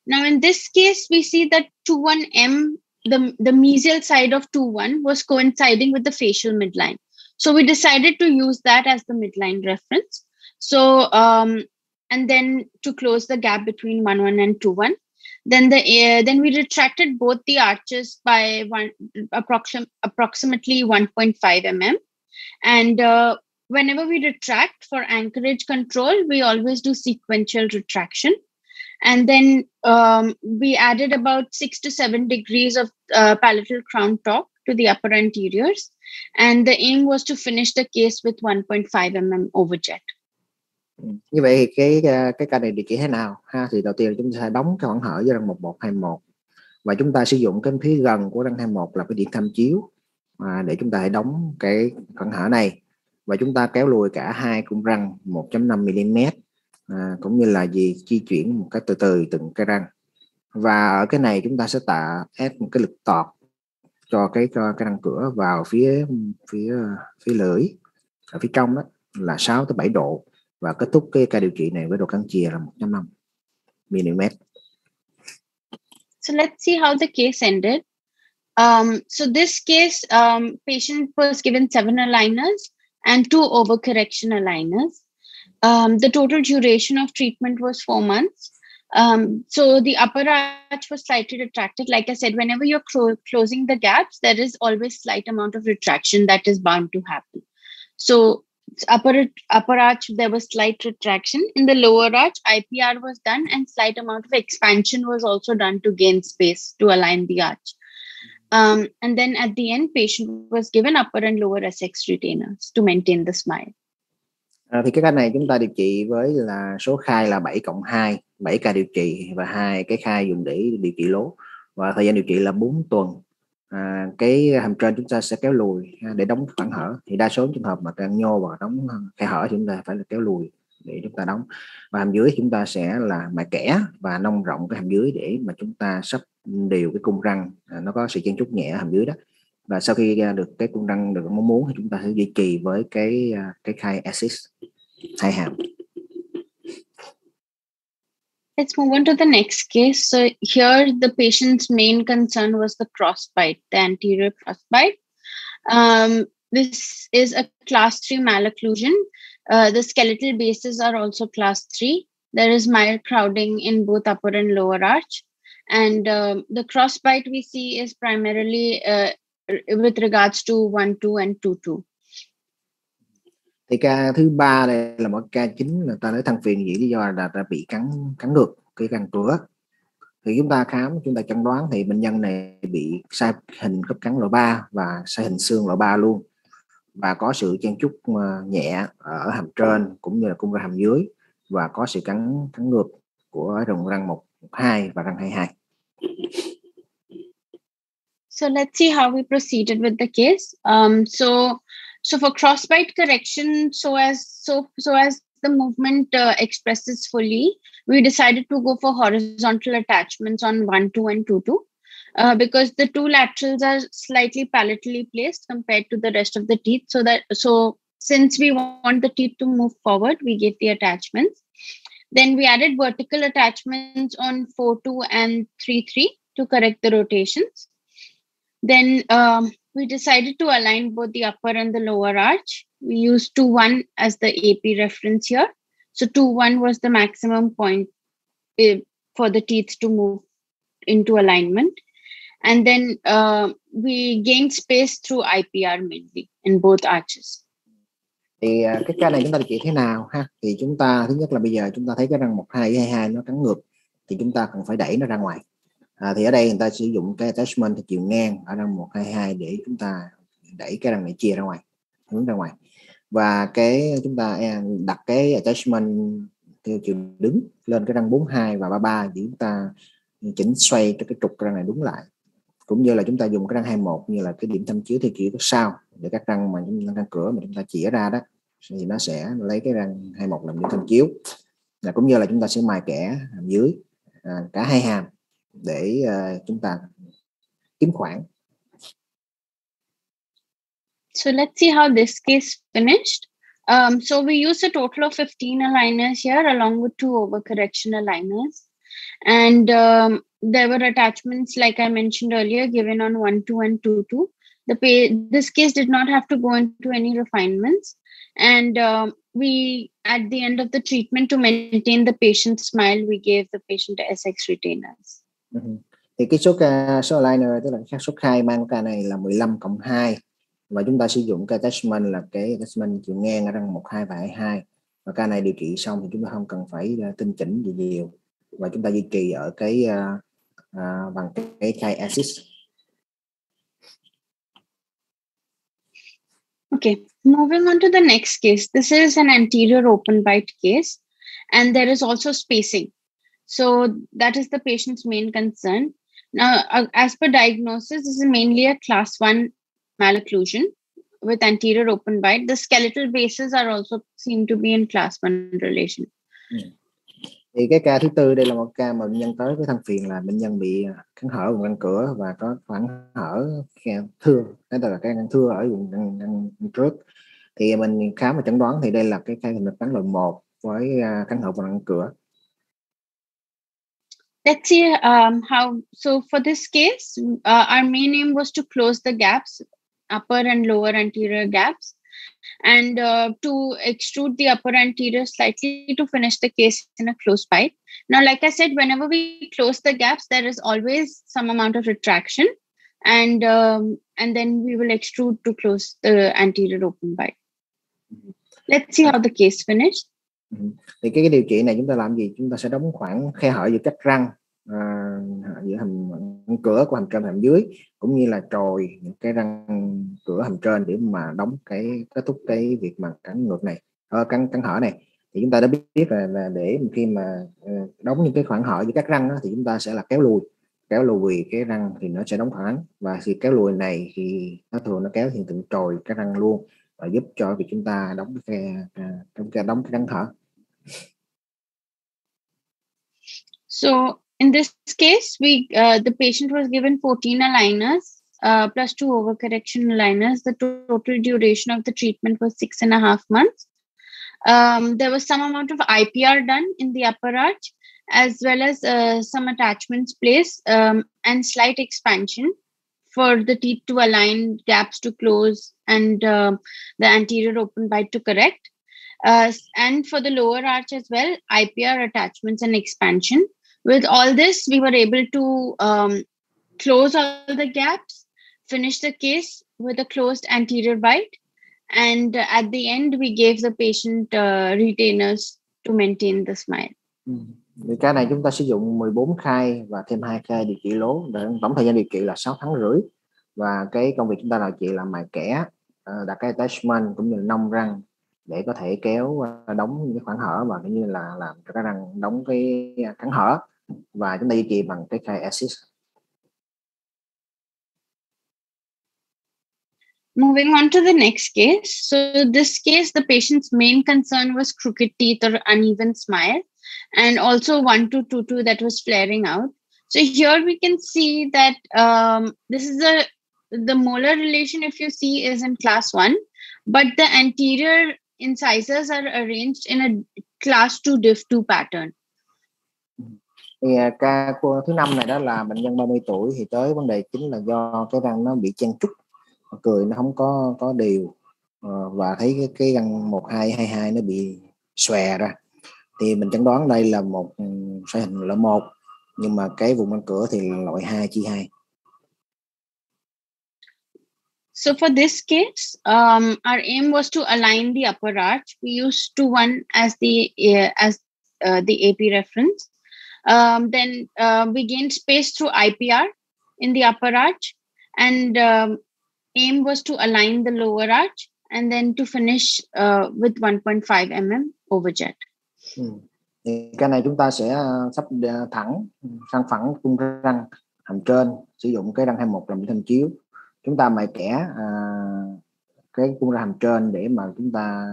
Now in this case, we see that 2-1M, the, the mesial side of 2-1 was coinciding with the facial midline. So we decided to use that as the midline reference. So, um, and then to close the gap between 1-1 and 2-1. Then the uh, then we retracted both the arches by one approxim- approximately 1.5 mm, and uh, whenever we retract for anchorage control, we always do sequential retraction. And then um, we added about six to seven degrees of uh, palatal crown top to the upper anteriors. And the aim was to finish the case with 1.5 mm overjet. Như vậy thì cái ờ, cái ca này địa chỉ thế nào? Ha thì đầu tiên là chúng ta sẽ đóng cái khoảng hở với răng 1121 và chúng ta sử dụng cái phía gần của răng 21 là cái điện tham chiếu à, để chúng ta hãy đóng cái khoảng hở này và chúng ta kéo lùi cả hai cung răng 1.5 mm à, cũng như là gì di chuyển một cách từ từ từng cái răng. Và ở cái này chúng ta sẽ tạo ép một cái lực tọt cho cái cho cái răng cửa vào phía phía phía lưỡi ở phía trong đó là 6 tới 7 độ. Và kết thúc cái ca điều trị này với độ chia là 1.5 mm. So let's see how the case ended. Um, so this case, um, patient was given seven aligners and two overcorrection aligners. Um, the total duration of treatment was four months. Um, so the upper arch was slightly retracted. Like I said, whenever you're clo- closing the gaps, there is always slight amount of retraction that is bound to happen. So upper upper arch there was slight retraction. In the lower arch ipr was done and slight amount of expansion was also done to gain space to align the arch. Um, and then at the end patient was given upper and lower sx retainers to maintain the smile. À, thì cái ca này chúng ta điều trị với là số khai là 7 cộng 2, 7 ca điều trị và hai cái khai dùng để điều trị lố. Và thời gian điều trị là 4 tuần à, cái hàm trên chúng ta sẽ kéo lùi để đóng khoảng hở. Thì đa số trường hợp mà càng nhô và đóng à, khe hở chúng ta phải là kéo lùi để chúng ta đóng. Và hàm dưới chúng ta sẽ là mài kẻ và nông rộng cái hàm dưới để mà chúng ta sắp đều cái cung răng. À, nó có sự chen chút nhẹ hàm dưới đó. Và sau khi ra được cái cung răng được mong muốn thì chúng ta sẽ duy trì với cái à, cái khai assist hai hàm. Let's move on to the next case. So here the patient's main concern was the crossbite, the anterior crossbite. Um, this is a class 3 malocclusion. Uh, the skeletal bases are also class 3 There is mild crowding in both upper and lower arch. And uh, the crossbite we see is primarily uh, with regards to 1, 2 and 2, 2. Thì ca thứ ba đây là một ca chính là ta nói thằng phiền vì lý do là đã bị cắn cắn ngược cái răng cửa thì chúng ta khám chúng ta chẩn đoán thì bệnh nhân này bị sai hình khớp cắn loại 3 và sai hình xương loại 3 luôn và có sự chen chúc ờ, nhẹ ở hàm trên cũng như là cung ra hàm dưới và có sự cắn cắn ngược của rồng răng 1 2 và răng 22. So let's see how we proceeded with the case. Um, so so for crossbite correction, so as so so as the movement uh, expresses fully, we decided to go for horizontal attachments on 1, 2 and 2, 2. Uh, because the two laterals are slightly palatally placed compared to the rest of the teeth. So that so since we want the teeth to move forward, we gave the attachments. Then we added vertical attachments on 4, 2 and 3, 3 to correct the rotations. Then um, we decided to align both the upper and the lower arch. We used 2, 1 as the AP reference here. So 2, 1 was the maximum point uh, for the teeth to move into alignment and then uh, we gained space through IPR mainly in both arches. Thì cái ca này chúng ta trị thế nào ha? Thì chúng ta thứ nhất là bây giờ chúng ta thấy cái răng 12 với 22 nó cắn ngược thì chúng ta cần phải đẩy nó ra ngoài. À, thì ở đây người ta sử dụng cái attachment theo chiều ngang ở răng 122 để chúng ta đẩy cái răng này chia ra ngoài, hướng ra ngoài. Và cái chúng ta à, đặt cái attachment theo chiều đứng lên cái răng 42 và 33 để chúng ta chỉnh xoay cho cái trục răng này đúng lại. Cũng như là chúng ta dùng cái răng 21 như là cái điểm thâm chiếu theo kiểu sau để các răng mà chúng răng cửa mà chúng ta chỉ ra đó thì nó sẽ lấy cái răng 21 làm điểm thâm chiếu. Là cũng như là chúng ta sẽ mài kẻ hàm dưới à, cả hai hàm. Để uh, chúng ta kiếm khoảng So let's see how this case finished. Um, so we used a total of 15 aligners here along with two overcorrection aligners. And um, there were attachments, like I mentioned earlier, given on 1, 2 and 2, 2. The pay, this case did not have to go into any refinements. And um, we, at the end of the treatment, to maintain the patient's smile, we gave the patient SX retainers. Ừ. Thì cái số ca số aligner tức là xác suất khai mang ca này là 15 cộng 2 và chúng ta sử dụng cái attachment là cái attachment chiều ngang ở răng 1, 2 và 22 và ca này điều trị xong thì chúng ta không cần phải ờ, tinh chỉnh gì nhiều và chúng ta duy trì ở cái uh, uh, bằng cái khai axis. Okay, moving on to the next case. This is an anterior open bite case, and there is also spacing. So that is the patient's main concern. Now, uh, as per diagnosis, this is mainly a class one malocclusion with anterior open bite. The skeletal bases are also seen to be in class one relation. Mm. thì cái ca thứ tư đây là một ca mà bệnh nhân tới với than phiền là bệnh nhân bị à, cắn hở vùng răng cửa và có khoảng hở thưa cái là cái răng thưa ở vùng răng, răng, trước thì mình khám và chẩn đoán thì đây là cái ca hình cắn loại một với uh, cắn hở vùng răng cửa Let's see um, how. So for this case, uh, our main aim was to close the gaps, upper and lower anterior gaps, and uh, to extrude the upper anterior slightly to finish the case in a close bite. Now, like I said, whenever we close the gaps, there is always some amount of retraction, and um, and then we will extrude to close the anterior open bite. Let's see how the case finished. Ừ. Thì cái, cái điều trị này chúng ta làm gì? Chúng ta sẽ đóng khoảng khe hở giữa cách răng à, giữa hàm cửa của hàm trên hàm dưới cũng như là trồi những cái răng cửa hàm trên để mà đóng cái kết thúc cái việc mà cắn ngược này uh, cắn cắn hở này. Thì chúng ta đã biết là, là để khi mà ờ, đóng những cái khoảng hở giữa các răng đó, thì chúng ta sẽ là kéo lùi kéo lùi cái răng thì nó sẽ đóng khoảng và khi kéo lùi này thì nó thường nó kéo hiện tượng trồi cái răng luôn. Và giúp cho việc chúng ta đóng cái cái đóng cái răng thở So in this case, we uh, the patient was given 14 aligners uh, plus two overcorrection aligners. The total duration of the treatment was six and a half months. Um, there was some amount of IPR done in the upper arch, as well as uh, some attachments placed um, and slight expansion for the teeth to align, gaps to close, and uh, the anterior open bite to correct. uh, and for the lower arch as well, IPR attachments and expansion. With all this, we were able to um, close all the gaps, finish the case with a closed anterior bite, and at the end, we gave the patient uh, retainers to maintain the smile. Mm. Thì cái này chúng ta sử dụng 14 khai và thêm hai khai điều trị lố. Để tổng thời gian điều trị là 6 tháng rưỡi. Và cái công việc chúng ta là chị là mài kẻ ờ, đặt cái attachment cũng như là nông răng để có thể kéo ờ, đóng những cái khoảng hở và cũng như là làm cho cái răng đóng cái cắn hở. Và chúng ta duy trì bằng cái khai assist Moving on to the next case. So, this case, the patient's main concern was crooked teeth or uneven smile, and also 1222 that was flaring out. So, here we can see that um, this is a the molar relation, if you see, is in class one, but the anterior incisors are arranged in a class 2 diff 2 pattern. thì ca cô thứ năm này đó là bệnh nhân 30 tuổi thì tới vấn đề chính là do cái răng nó bị chen trúc cười nó không có có đều và thấy cái, cái răng một hai hai hai nó bị xòe ra thì mình đoán đây là một hình loại một nhưng mà cái vùng cửa thì là loại hai chi hai So for this case, um, our aim was to align the upper arch. We used two one as the uh, as uh, the AP reference. Um, then uh, we gained space through IPR in the upper arch, and um, aim was to align the lower arch, and then to finish uh, with 1.5 mm overjet. Ừ. Thì cái này chúng ta sẽ ờ, sắp ờ, thẳng ừ, sang phẳng cung răng hàm trên sử dụng cái răng 21 làm thanh chiếu. Chúng ta mài kẻ à, cái cung răng hàm trên để mà chúng ta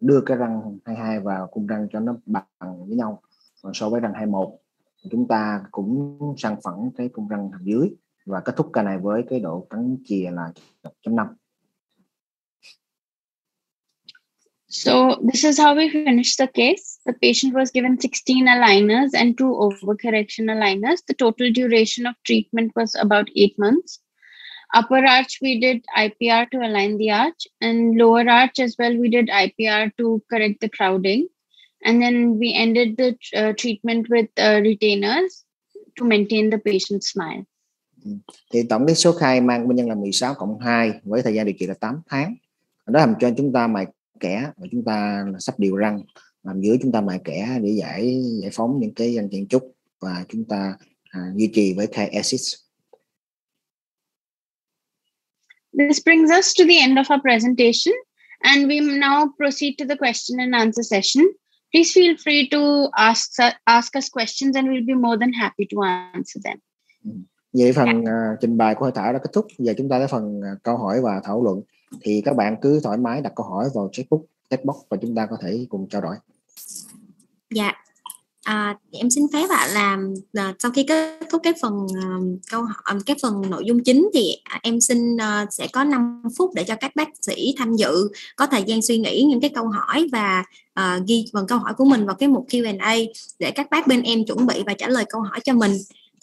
đưa cái răng 22 vào cung răng cho nó bằng với nhau. Còn so với răng 21 chúng ta cũng sang phẳng cái cung răng hàm dưới và kết thúc ca này với cái độ cắn chìa là 1.5 So this is how we finished the case. The patient was given 16 aligners and two overcorrection aligners. The total duration of treatment was about eight months. upper arch we did ipr to align the arch and lower arch as well we did ipr to correct the crowding and then we ended the uh, treatment with uh, retainers to maintain the patient's smile thì tổng số khai mang bệnh nhân là 16 cộng 2 với thời gian điều trị là 8 tháng đó làm cho chúng ta mài kẻ và chúng ta sắp điều răng làm dưới chúng ta mài kẻ để giải giải phóng những cái răng chen trúc và chúng ta à, duy trì với khai assist This brings us to the end of our presentation, and we now proceed to the question and answer session. Please feel free to ask, ask us questions, and we'll be more than happy to answer them. Vậy phần uh, trình bày của hội thảo đã kết thúc. Giờ chúng ta tới phần uh, câu hỏi và thảo luận. Thì các bạn cứ thoải mái đặt câu hỏi vào checkbook, checkbox và chúng ta có thể cùng trao đổi. Dạ, À, em xin phép ạ là là sau khi kết thúc cái phần uh, câu hỏi um, cái phần nội dung chính thì à, em xin uh, sẽ có 5 phút để cho các bác sĩ tham dự có thời gian suy nghĩ những cái câu hỏi và uh, ghi phần câu hỏi của mình vào cái mục Q&A để các bác bên em chuẩn bị và trả lời câu hỏi cho mình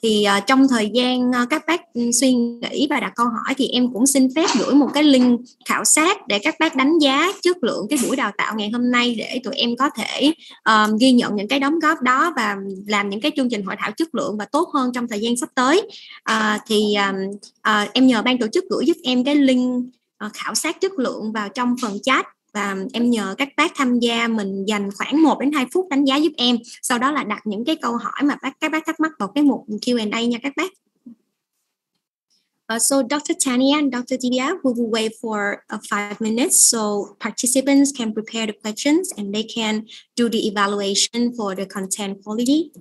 thì uh, trong thời gian uh, các bác ừ, suy nghĩ và đặt câu hỏi thì em cũng xin phép gửi một cái link khảo sát để các bác đánh giá chất lượng cái buổi đào tạo ngày hôm nay để tụi em có thể uh, ghi nhận những cái đóng góp đó và làm những cái chương trình hội thảo chất lượng và tốt hơn trong thời gian sắp tới. Uh, thì uh, uh, em nhờ ban tổ chức gửi giúp em cái link uh, khảo sát chất lượng vào trong phần chat và em nhờ các bác tham gia mình dành khoảng 1 đến 2 phút đánh giá giúp em sau đó là đặt những cái câu hỏi mà bác các bác thắc mắc vào cái mục Q&A nha các bác Uh, so Dr. Tania and Dr. Divya, we will wait for uh, five minutes so participants can prepare the questions and they can do the evaluation for the content quality.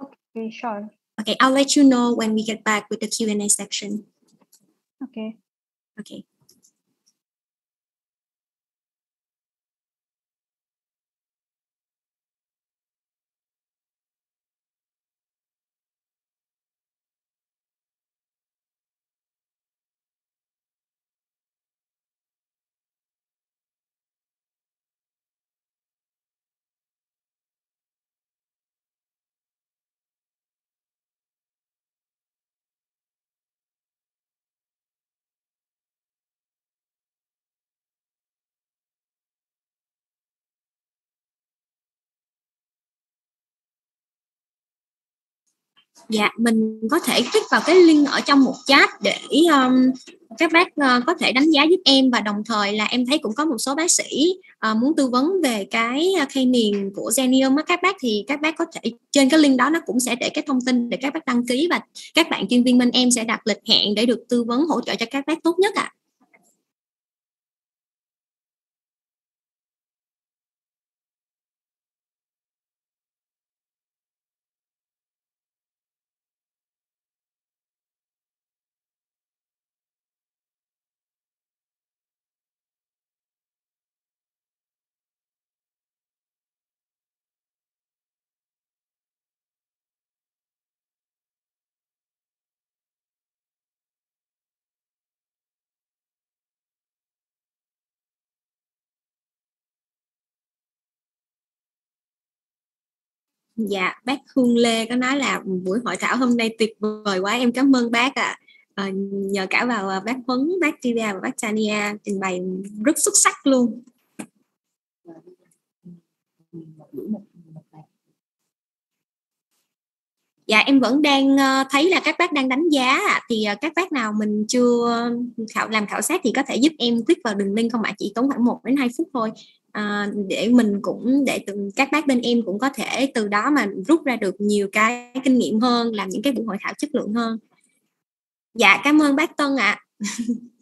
Okay, sure. Okay, I'll let you know when we get back with the Q&A section. Okay. Okay. Dạ, mình có thể click vào cái link ở trong một chat để um, các bác uh, có thể đánh giá giúp em và đồng thời là em thấy cũng có một số bác sĩ uh, muốn tư vấn về cái ờ, khay niền của Zenium á các bác thì các bác có thể trên cái link đó nó cũng sẽ để cái thông tin để các bác đăng ký và các bạn chuyên viên bên em sẽ đặt lịch hẹn để được tư vấn hỗ trợ cho các bác tốt nhất ạ. À. dạ bác Hương Lê có nói là buổi hội thảo hôm nay tuyệt vời quá em cảm ơn bác ạ. À. à, nhờ cả vào ờ, bác Huấn bác Tia và bác Tania trình bày rất xuất sắc luôn. Dạ em vẫn đang ờ, thấy là các bác đang đánh giá thì các bác nào mình chưa khảo làm khảo sát thì có thể giúp em click vào đường link không ạ? Chỉ tốn khoảng 1 đến 2 phút thôi à, để mình cũng để từ các bác bên em cũng có thể từ đó mà rút ra được nhiều cái kinh nghiệm hơn làm những cái buổi hội thảo chất lượng hơn dạ cảm ơn bác Tân ạ à.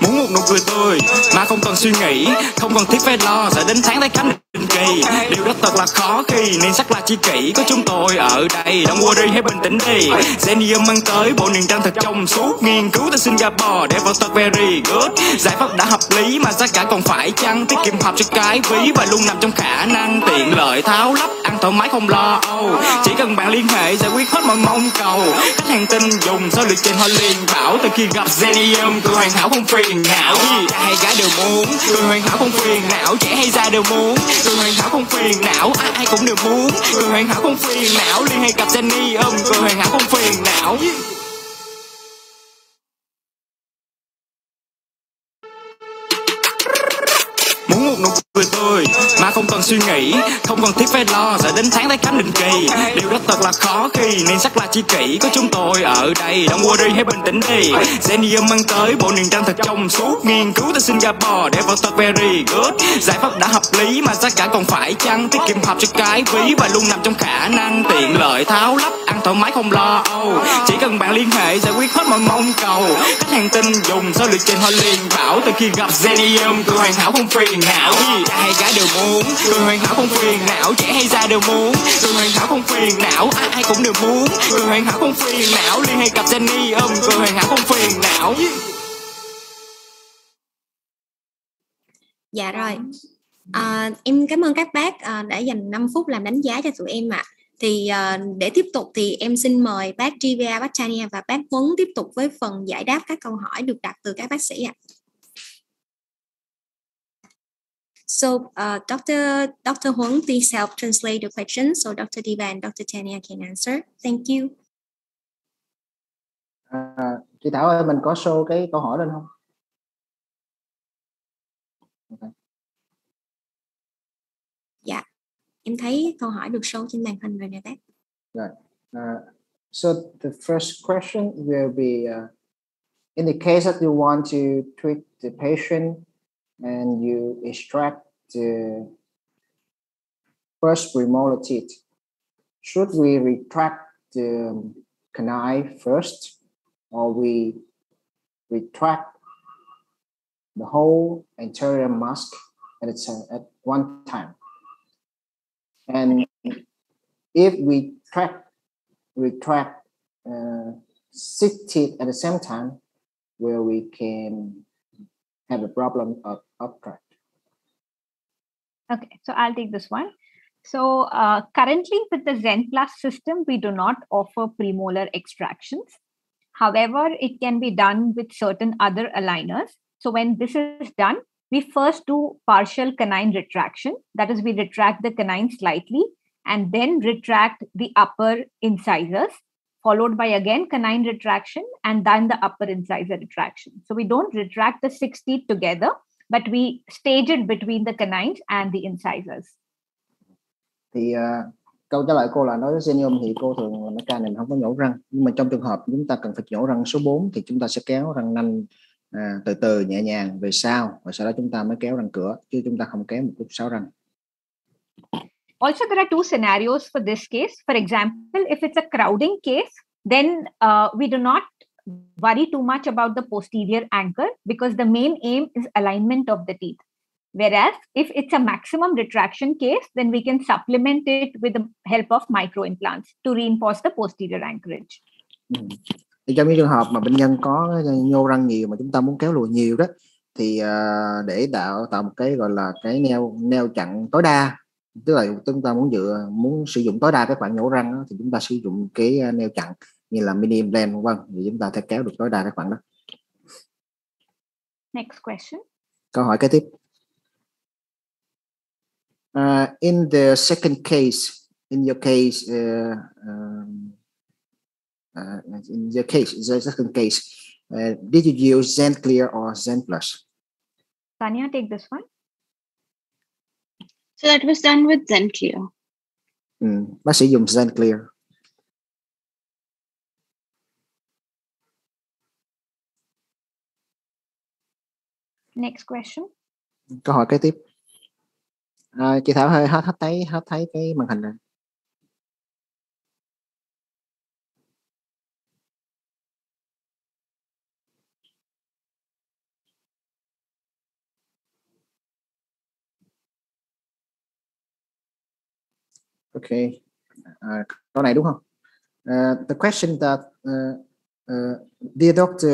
muốn một nụ cười tươi, mà không cần suy nghĩ. Không cần thiết phải lo sẽ đến tháng tay cánh định kỳ. Điều đó thật là khó khi nên sắc là chi kỷ. Có chúng tôi ở đây, don't worry, hãy bình tĩnh đi. Zenium mang tới bộ niềng trang thật trong suốt. Nghiên cứu tại Singapore để vào thật very good. Giải pháp đã hợp lý, mà giá cả còn phải chăng? Tiết kiệm hợp cho cái ví và luôn nằm trong khả năng. Tiện lợi, tháo lắp, ăn thoải mái, không lo âu. Chỉ cần bạn liên hệ, giải quyết hết mọi mong cầu. Khách hàng tin dùng sau lượt trên họ liền bảo. Từ khi gặp Zenium cửa hoàn hảo không phiền não hay gái đều muốn. Người hoàn hảo không phiền não. Trẻ hay già đều muốn. Người hoàn hảo không phiền não. Ai ai cũng đều muốn. Người hoàn hảo không phiền não. Liên hệ cặp Jenny ôm người hoàn hảo không phiền não. Người. Mà không cần suy nghĩ, không cần thiết phải lo sẽ đến tháng tái khám định kỳ. Điều đó thật là khó khi nên chắc là chi kỷ có chúng tôi ở đây. Don't worry, hãy bình tĩnh đi. Zenium mang tới bộ niềng răng thật trong suốt nghiên cứu tại Singapore. Để vào thật very good. Giải pháp đã hợp lý mà giá cả còn phải chăng? Tiết kiệm hợp cho cái ví và luôn nằm trong khả năng tiện lợi tháo lắp, ăn thoải mái không lo âu. Chỉ cần bạn liên hệ giải quyết hết mọi mong cầu. Khách hàng tin dùng số lượt trên họ liền bảo từ khi gặp Zenium cửa hoàn hảo không phiền não yeah gái đều muốn. Người hoàn hảo không phiền não trẻ hay già đều muốn. Người hoàn hảo không phiền não ai ai cũng đều muốn. Người hoàn hảo không phiền não liên hay cặp Jenny ôm người hoàn hảo không phiền não. Dạ rồi. À, em cảm ơn các bác à, đã dành 5 phút làm đánh giá cho tụi em ạ. À. thì à, để tiếp tục thì em xin mời bác Trivia, bác Chania và bác Vấn tiếp tục với phần giải đáp các câu hỏi được đặt từ các bác sĩ ạ. à. So uh, Dr. Dr. Huang, please help translate the question so Dr. Diva and Dr. Tania can answer. Thank you. À, chị Thảo ơi, mình có show cái câu hỏi lên không? Okay. Dạ, em thấy câu hỏi được show trên màn hình rồi nè bác. Right. Uh, so the first question will be uh, in the case that you want to treat the patient and you extract the first premolar teeth, should we retract the canine first or we retract the whole anterior mask at, at one time? And if we track, retract uh, six teeth at the same time, where we can have a problem of uptrack. Okay, so I'll take this one. So uh, currently with the Zen Plus system, we do not offer premolar extractions. However, it can be done with certain other aligners. So when this is done, we first do partial canine retraction. That is, we retract the canine slightly and then retract the upper incisors followed by again canine retraction and then the upper incisor retraction. So we don't retract the six teeth together, but we stage it between the canines and the incisors. Thì uh, câu trả lời cô là nói Zenium thì cô thường là ca này không có nhổ răng nhưng mà trong trường hợp chúng ta cần phải nhổ răng số 4 thì chúng ta sẽ kéo răng nanh à, từ từ nhẹ nhàng về sau và sau đó chúng ta mới kéo răng cửa chứ chúng ta không kéo một cúc sáu răng Also, there are two scenarios for this case. For example, if it's a crowding case, then uh, we do not worry too much about the posterior anchor because the main aim is alignment of the teeth. Whereas if it's a maximum retraction case, then we can supplement it with the help of microimplants to reinforce the posterior anchorage. Ừ. Trong những trường hợp mà bệnh nhân có nhô răng nhiều mà chúng ta muốn kéo lùi nhiều đó thì uh, để tạo tạo một cái gọi là cái neo neo chặn tối đa tức là chúng ta muốn dựa muốn sử dụng tối đa cái khoảng nhổ răng đó, thì chúng ta sử dụng cái à, neo chặn như là mini implant vân vân thì chúng ta sẽ kéo được tối đa cái khoảng đó. Next question. Câu hỏi kế tiếp. Uh, in the second case, in your case, uh, um, uh, in your case, the second case, uh, did you use Zen Clear or Zen Plus? Tanya, take this one. So that was done with Zen Clear. Ừ, bác sĩ dùng Zen Clear. Next question. Câu hỏi kế tiếp. À, chị Thảo hơi hết hết thấy hết thấy cái màn hình này. Okay. Uh, câu này đúng không? Uh, the question that uh, uh, dear doctor,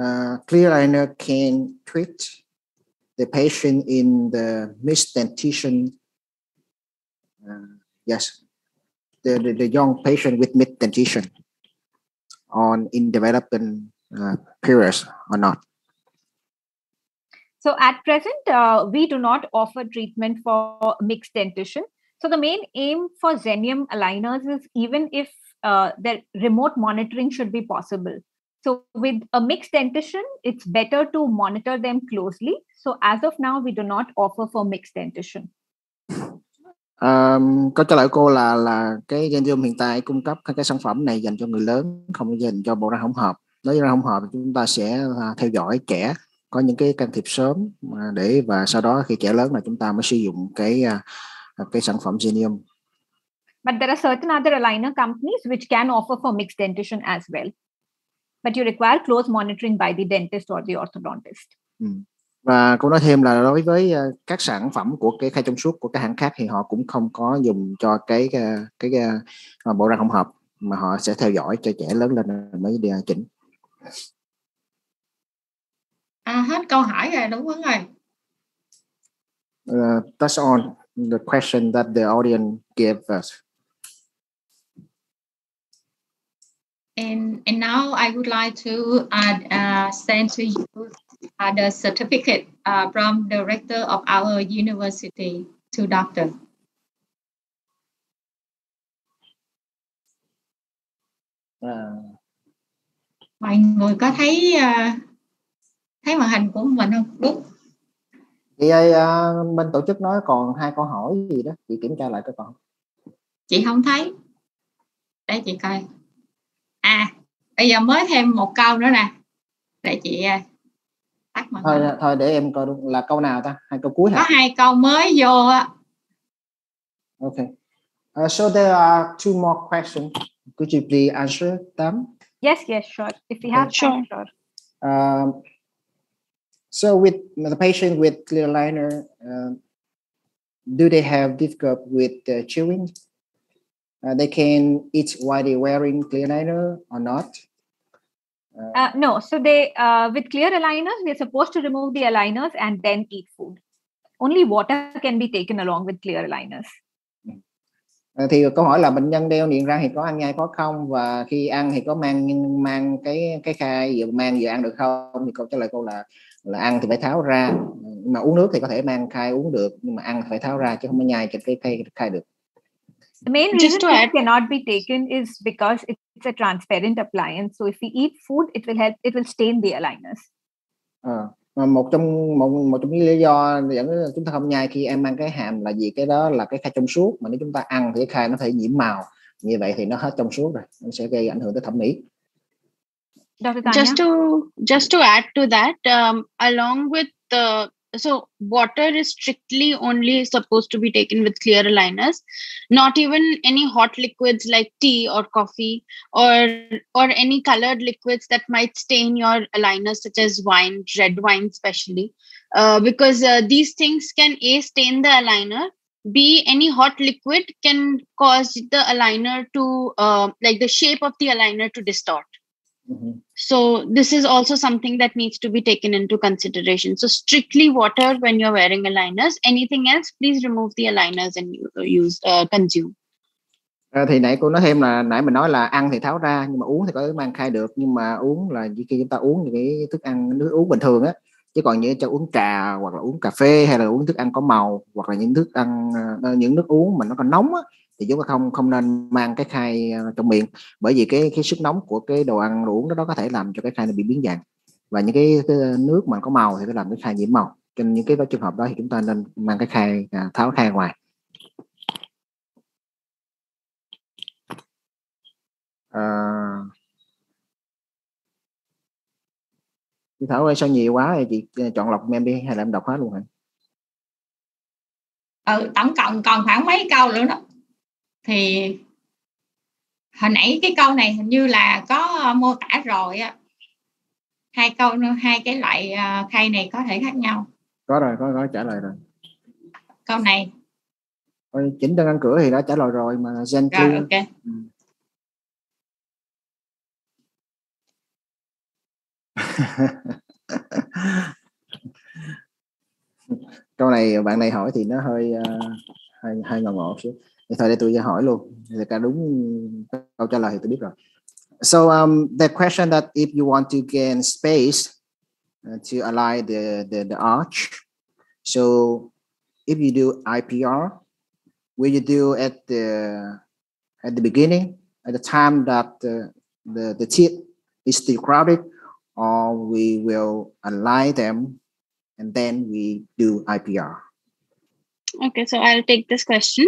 uh, clear aligner can treat the patient in the mixed dentition. Uh, yes, the, the, the young patient with mixed dentition on in development uh, periods or not. So at present, uh, we do not offer treatment for mixed dentition. So the main aim for Zenium aligners is even if uh, the remote monitoring should be possible. So with a mixed dentition, it's better to monitor them closely. So as of now, we do not offer for mixed dentition. Um, câu trả lời cô là là cái Gentium hiện tại cung cấp các cái sản phẩm này dành cho người lớn không dành cho bộ răng hỗn hợp nếu răng hỗn hợp chúng ta sẽ theo dõi trẻ có những cái can thiệp sớm để và sau đó khi trẻ lớn là chúng ta mới sử dụng cái cái sản phẩm Genium. But there are certain other aligner companies which can offer for mixed dentition as well. But you require close monitoring by the dentist or the orthodontist. Ừ. Và cô nói thêm là đối với các sản phẩm của cái khai trong suốt của các hãng khác thì họ cũng không có dùng cho cái cái, cái, cái bộ răng hỗn hợp mà họ sẽ theo dõi cho trẻ lớn lên mới đi chỉnh. À, hết câu hỏi rồi đúng không rồi. Uh, that's all the question that the audience gave us. And, and now I would like to uh, send to you uh, the certificate uh, from the rector of our university to doctor. Uh, Mọi người có thấy uh, thấy màn hình của mình không? Đúng. Chị ơi, uh, bên tổ chức nói còn hai câu hỏi gì đó, chị kiểm tra lại cái còn. Chị không thấy. Để chị coi. À, bây giờ mới thêm một câu nữa nè. Để chị uh, tắt màn thôi, thôi để em coi đúng là câu nào ta? Hai câu cuối hả? Có hai câu mới vô á. Okay. Uh, so there are two more questions. Could you please answer them? Yes, yes, sure. If you have Sure. time, sure. Um, so with the patient with clear aligner, um, do they have difficult with uh, chewing? Uh, they can eat while they're wearing clear aligner or not? Uh, no, so they uh, with clear aligners, we're supposed to remove the aligners and then eat food. Only water can be taken along with clear aligners. À, thì câu hỏi là bệnh nhân đeo niềng răng thì có ăn nhai khó không và khi ăn thì có mang mang cái cái khai vừa mang vừa ăn được không thì câu trả lời câu là là ăn thì phải tháo ra mà uống nước thì có thể mang khai uống được nhưng mà ăn phải tháo ra chứ không có nhai trên cái khai khai được The main Just reason to it add- cannot be taken is because it's a transparent appliance. So if we eat food, it will help. It will stain the aligners. Mà một trong một một trong những lý do dẫn đến chúng ta không nhai khi em ăn cái hàm là gì cái đó là cái khai trong suốt mà nếu chúng ta ăn thì cái khai nó thể nhiễm màu như vậy thì nó hết trong suốt rồi nó sẽ gây ảnh hưởng tới thẩm mỹ just to just to add to that um, along with the so water is strictly only supposed to be taken with clear aligners not even any hot liquids like tea or coffee or or any colored liquids that might stain your aligners such as wine red wine especially uh, because uh, these things can a stain the aligner b any hot liquid can cause the aligner to uh, like the shape of the aligner to distort Mm-hmm. So this is also something that needs to be taken into consideration. So strictly water when you're wearing aligners. Anything else, please remove the aligners and uh, use uh, consume. À, thì nãy cô nói thêm là nãy mình nói là ăn thì tháo ra nhưng mà uống thì có thể mang khai được nhưng mà uống là khi chúng ta uống những cái thức ăn nước uống bình thường á chứ còn như cho uống trà hoặc là uống cà phê hay là uống thức ăn có màu hoặc là những thức ăn ờ, những nước uống mà nó còn nóng á, thì chúng ta không không nên mang cái khai ờ, trong miệng bởi vì cái cái sức nóng của cái đồ ăn đồ uống đó, đó có thể làm cho cái khai nó bị biến dạng. Và những cái, cái nước mà có màu thì nó làm cái khai nhiễm màu. Trên những cái trường hợp đó thì chúng ta nên mang cái khai à, tháo khai ngoài. À, chị Thảo ơi sao nhiều quá thì chị ờ, chọn lọc em đi hay là em đọc hết luôn hả? Ừ, tổng cộng còn khoảng mấy câu nữa đó thì hồi nãy cái câu này hình như là có mô tả rồi á. Hai câu hai cái loại ờ, khay này có thể khác nhau. Có rồi có có trả lời rồi. Câu này. Ôi, chỉnh đơn ăn cửa thì đã trả lời rồi mà gen rồi ok. Ừ. câu này bạn này hỏi thì nó hơi uh, hơi hơi ngầu ngộ xíu thì thôi để tôi hỏi luôn. Thì cả đúng câu trả lời thì tôi biết rồi. So um, the question that if you want to gain space uh, to align the, the the arch so if you do IPR will you do at the at the beginning at the time that the the, the teeth is still crowded or we will align them and then we do IPR okay so I'll take this question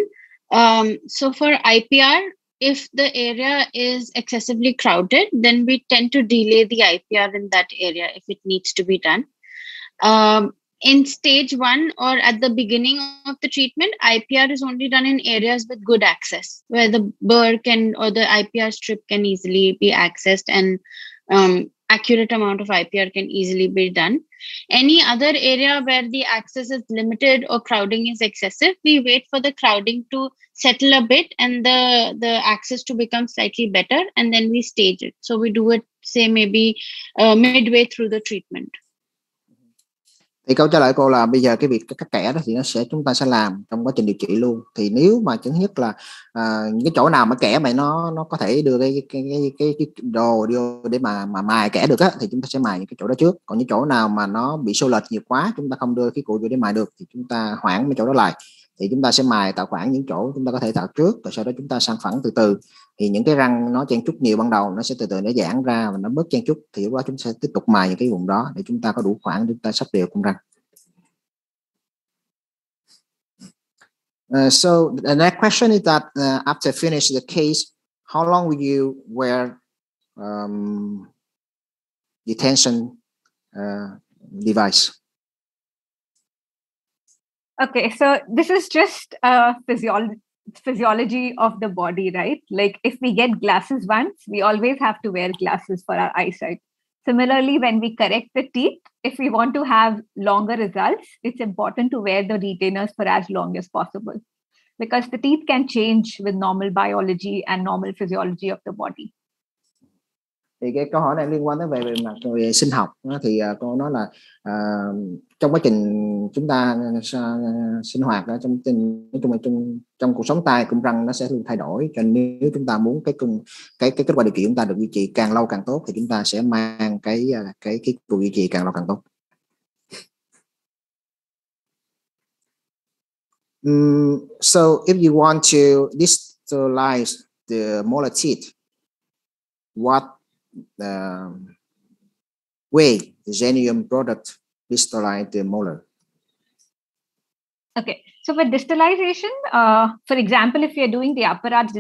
um, so for IPR, if the area is excessively crowded, then we tend to delay the IPR in that area if it needs to be done. Um, in stage one or at the beginning of the treatment, IPR is only done in areas with good access, where the burr can or the IPR strip can easily be accessed and um, accurate amount of IPR can easily be done. Any other area where the access is limited or crowding is excessive, we wait for the crowding to settle a bit and the, the access to become slightly better, and then we stage it. So we do it, say, maybe uh, midway through the treatment. Thì câu trả lời cô là bây giờ cái việc cắt kẻ đó thì nó sẽ chúng ta sẽ làm trong quá trình điều trị luôn. Thì nếu mà thứ nhất là à, những cái chỗ nào mà kẻ mà nó nó có thể đưa cái cái cái, cái, cái đồ vô để mà mà mài kẻ được á thì chúng ta sẽ mài những cái chỗ đó trước. Còn những chỗ nào mà nó bị sâu lệch nhiều quá chúng ta không đưa cái cụ vô để mài được thì chúng ta hoãn cái chỗ đó lại thì chúng ta sẽ mài tạo khoảng những chỗ chúng ta có thể tạo trước rồi sau đó chúng ta sang phẳng từ từ thì những cái răng nó chen chúc nhiều ban đầu nó sẽ từ từ nó giãn ra và nó bớt chen chúc thì lúc đó chúng sẽ tiếp tục mài những cái vùng đó để chúng ta có đủ khoảng để chúng ta sắp đều cung răng Uh, so the next question is that uh, after finish the case, how long will you wear um, detention uh, device? Okay, so this is just a physiology physiology of the body, right? Like if we get glasses once, we always have to wear glasses for our eyesight. Similarly, when we correct the teeth, if we want to have longer results, it's important to wear the retainers for as long as possible because the teeth can change with normal biology and normal physiology of the body. Thì cái câu hỏi này liên quan tới về, về mặt về sinh học thì à, cô nói là uh, trong quá trình chúng ta uh, sinh hoạt trong tình nói chung là trong trong cuộc sống tai cũng răng nó sẽ luôn thay đổi. Cho nên nếu chúng ta muốn cái cung cái cái kết quả điều trị chúng ta được duy trì càng lâu càng tốt thì chúng ta sẽ mang cái cái cái cuộc duy trì càng lâu càng tốt. Um, so if you want to digitalize the molar teeth, what um, way the Zenium product distalize the molar? Okay, so for distalization, uh, for example, if you're doing the upper arch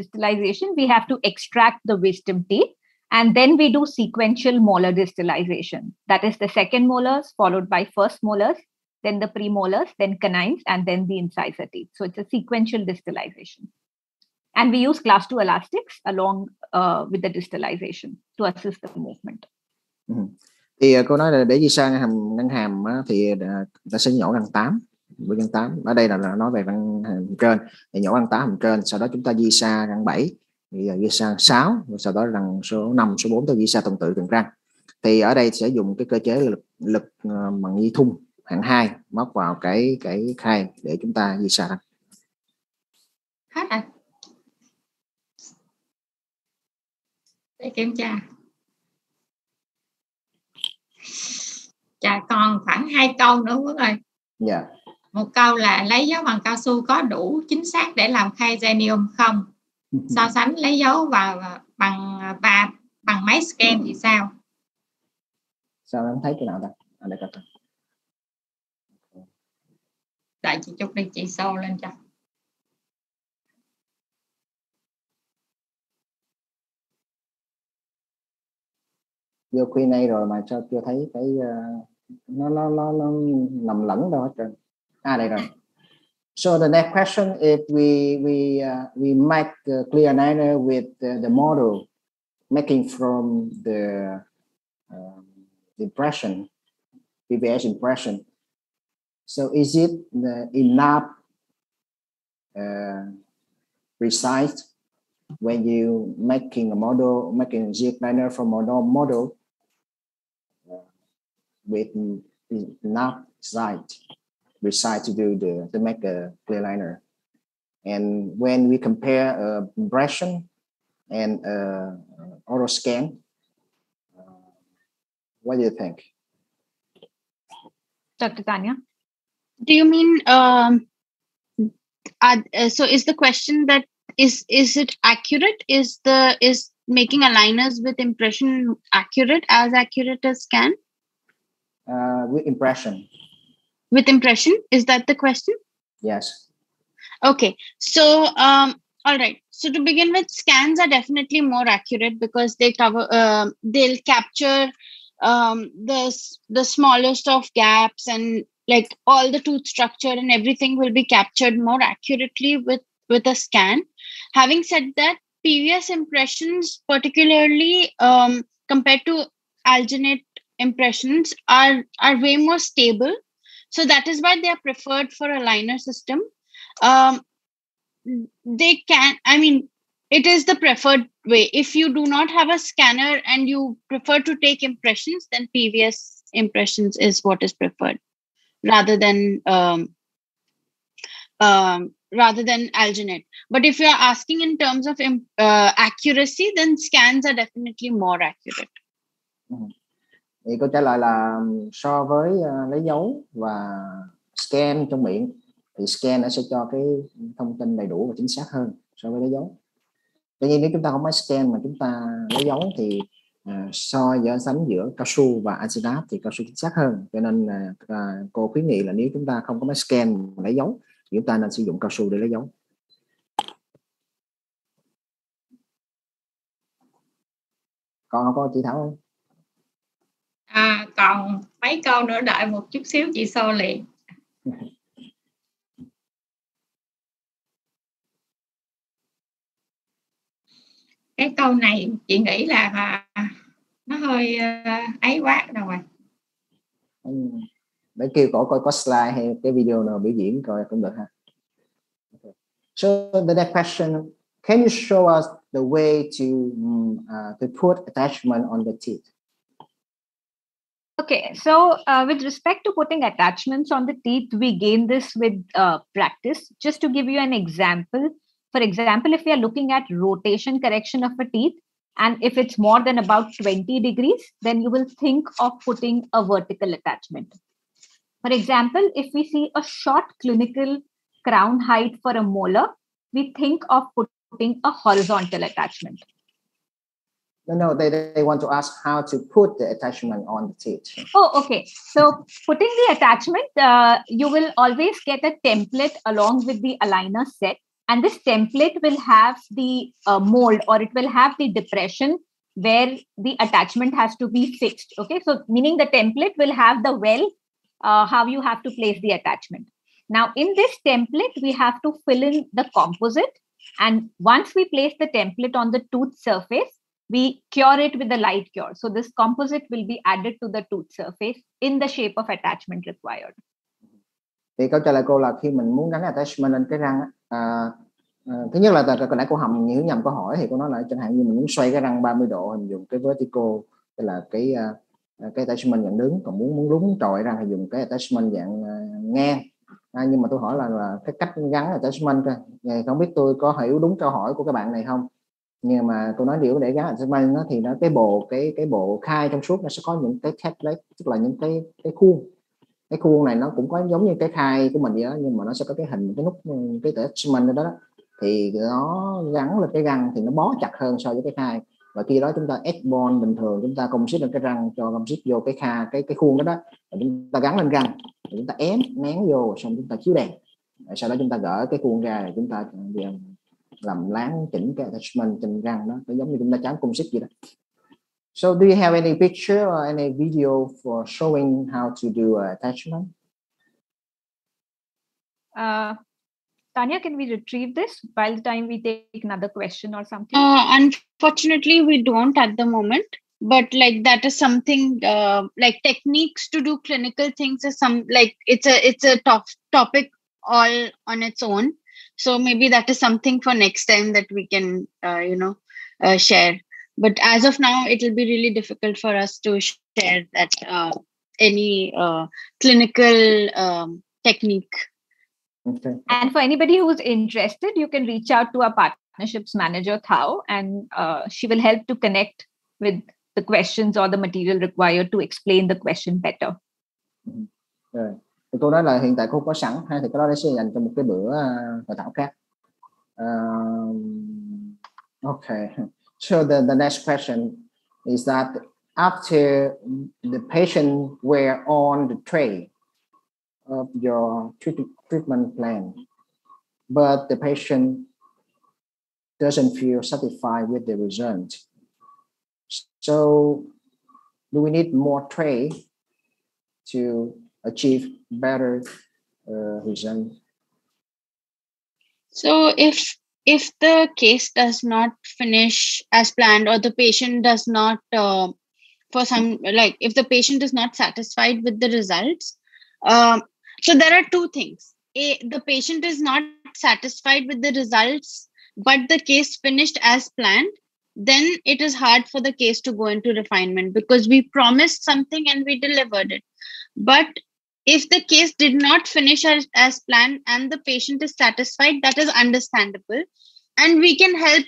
we have to extract the wisdom teeth and then we do sequential molar distalization. That is the second molars followed by first molars, then the premolars, then canines, and then the incisor teeth. So it's a sequential distalization. And we use class 2 elastics along uh, with the distalization to assist the movement. Ừ. Thì uh, cô nói là để di sang hàm ngân hàm thì uh, ta sẽ nhổ răng 8 với răng 8 ở đây là, nói về răng hàm trên. Thì nhổ răng 8 hàm trên sau đó chúng ta di xa răng 7 thì di sang 6 rồi sau đó răng số 5 số 4 tới di xa tuần tự từng răng. Thì ở đây sẽ dùng cái cơ chế lực lực bằng di thung hạng 2 móc vào cái cái khai để chúng ta di xa răng hết rồi để kiểm tra. Chà, còn khoảng hai câu nữa Quốc ơi. Dạ. Một câu là lấy dấu bằng cao su có đủ chính xác để làm khai genium không? So sánh lấy dấu vào bằng ba bằng máy scan thì sao? Sao em thấy cái nào ta? À, đây coi đợi chị chúc đi chị sâu lên cho vô Q&A rồi mà cho chưa thấy cái uh, nó nó nó nó nằm lẫn đâu hết trơn. À đây rồi. So the next question if we we uh, we make the clear aligner with the, model making from the um, impression PVS impression. So is it enough uh, precise when you making a model making a liner from a model with enough side side to do the to make a clear liner. And when we compare uh, impression and uh, auto scan, uh, what do you think? Dr. Tanya? Do you mean um, uh, so? Is the question that is is it accurate? Is the is making aligners with impression accurate as accurate as scan? Uh, with impression. With impression, is that the question? Yes. Okay, so um, all right. So to begin with, scans are definitely more accurate because they cover, uh, they'll capture um, the the smallest of gaps and like all the tooth structure and everything will be captured more accurately with with a scan. Having said that, PVS impressions, particularly um, compared to alginate impressions are are way more stable. So that is why they are preferred for a liner system. Um, they can i mean it is the preferred way. If you do not have a scanner and you prefer to take impressions then pvs impressions is what is preferred rather than um, um, rather than alginate. But if you are asking in terms of uh, accuracy then scans are definitely more accurate. Mm-hmm. Thì câu trả lời là so với uh, lấy dấu và scan trong miệng thì scan nó sẽ cho cái thông tin đầy đủ và chính xác hơn so với lấy dấu. Tuy nhiên nếu chúng ta không máy scan mà chúng ta lấy dấu thì ờ, so giữa sánh giữa cao su và acetat thì cao su chính xác hơn. Cho nên uh, cô khuyến nghị là nếu chúng ta không có máy scan lấy dấu thì chúng ta nên sử dụng cao su để lấy dấu. Còn không có chị Thảo không? À, còn mấy câu nữa đợi một chút xíu chị so liền. Cái câu này chị nghĩ là à, nó hơi à, ấy quá rồi. Ừ. Để kêu cổ coi có slide hay cái video nào biểu diễn coi cũng được ha. Okay. so the next question. Can you show us the way to mm, uh, to put attachment on the teeth? Okay, so uh, with respect to putting attachments on the teeth, we gain this with uh, practice. Just to give you an example, for example, if we are looking at rotation correction of a teeth, and if it's more than about 20 degrees, then you will think of putting a vertical attachment. For example, if we see a short clinical crown height for a molar, we think of putting a horizontal attachment. No, no, they, they want to ask how to put the attachment on the teeth. Oh, okay. So putting the attachment, uh, you will always get a template along with the aligner set. And this template will have the uh, mold or it will have the depression where the attachment has to be fixed. Okay. So meaning the template will have the well, uh, how you have to place the attachment. Now in this template, we have to fill in the composite. And once we place the template on the tooth surface, we cure it with the light cure. So this composite will be added to the tooth surface in the shape of attachment required. Thì câu trả lời cô là khi mình muốn gắn attachment lên cái răng à, à, thứ nhất là từ nãy cô hầm hiểu nhầm câu hỏi thì cô nói là chẳng hạn như mình muốn xoay cái răng 30 độ thì dùng cái vertical tức là cái uh, cái attachment dạng đứng còn muốn muốn lúng trội răng thì dùng cái attachment dạng uh, ngang à, nhưng mà tôi hỏi là, là cái cách gắn attachment coi không biết tôi có hiểu đúng câu hỏi của các bạn này không nhưng mà tôi nói điều để gắn attachment nó thì nó cái bộ cái cái bộ khai trong suốt nó sẽ có những cái template tức là những cái cái khuôn. Cái khuôn này nó cũng có giống như cái khai của mình vậy đó nhưng mà nó sẽ có cái hình cái nút ừ, cái attachment đó, đó. Thì nó gắn lên cái răng thì nó bó chặt hơn so với cái khai. Và khi đó chúng ta ép bon bình thường chúng ta composite lên cái răng cho composite vô cái kha cái cái khuôn đó đó và chúng ta gắn lên răng. Chúng ta ém nén vô xong chúng ta chiếu đèn. Sau đó chúng ta gỡ cái khuôn ra chúng ta ừ, làm láng chỉnh cái attachment trên răng đó nó giống như chúng ta chán composite vậy đó So do you have any picture or any video for showing how to do uh, attachment? Uh, Tanya, can we retrieve this by the time we take another question or something? Uh, unfortunately, we don't at the moment. But like that is something uh, like techniques to do clinical things is some like it's a it's a top topic all on its own. So maybe that is something for next time that we can uh, you know uh, share. But as of now, it will be really difficult for us to share that uh, any uh, clinical um, technique Okay. And for anybody who's interested, you can reach out to our partnerships manager, Thao, and uh, she will help to connect with the questions or the material required to explain the question better. Rồi. Thì cô nói là hiện tại cô có sẵn thì cái đó sẽ dành cho một cái bữa uh, khác. Um, okay. So the, the next question is that after the patient were on the tray, of your treatment plan, but the patient doesn't feel satisfied with the result. So, do we need more tray to achieve better uh, result? So, if if the case does not finish as planned, or the patient does not, uh, for some like if the patient is not satisfied with the results, um, so there are two things. A, the patient is not satisfied with the results, but the case finished as planned. Then it is hard for the case to go into refinement because we promised something and we delivered it. But if the case did not finish as, as planned and the patient is satisfied, that is understandable. And we can help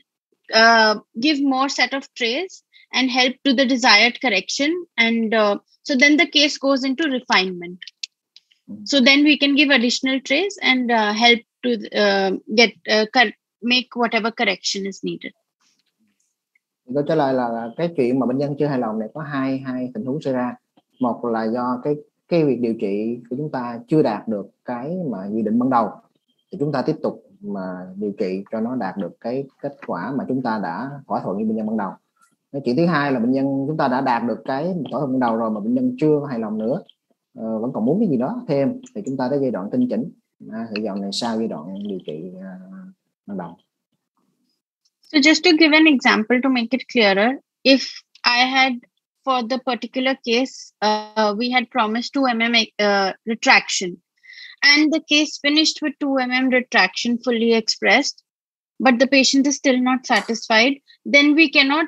uh, give more set of trays and help to the desired correction. And uh, so then the case goes into refinement so then we can give additional trays and uh, help to uh, get uh, make whatever correction is needed câu trả lời là cái chuyện mà bệnh nhân chưa hài lòng này có hai hai tình huống xảy ra một là do cái cái việc điều trị của chúng ta chưa đạt được cái mà dự định ban đầu thì chúng ta tiếp tục mà điều trị cho nó đạt được cái kết quả mà chúng ta đã thỏa thuận với bệnh nhân ban đầu. Cái chuyện thứ hai là bệnh nhân chúng ta đã đạt được cái thỏa thuận ban đầu rồi mà bệnh nhân chưa hài lòng nữa uh, vẫn còn muốn cái gì đó thêm thì chúng ta tới giai đoạn tinh chỉnh. À, giai đoạn này sau giai đoạn điều trị uh, ban đầu. So just to give an example to make it clearer, if I had for the particular case, uh, we had promised 2 mm uh, retraction, and the case finished with 2 mm retraction fully expressed, but the patient is still not satisfied, then we cannot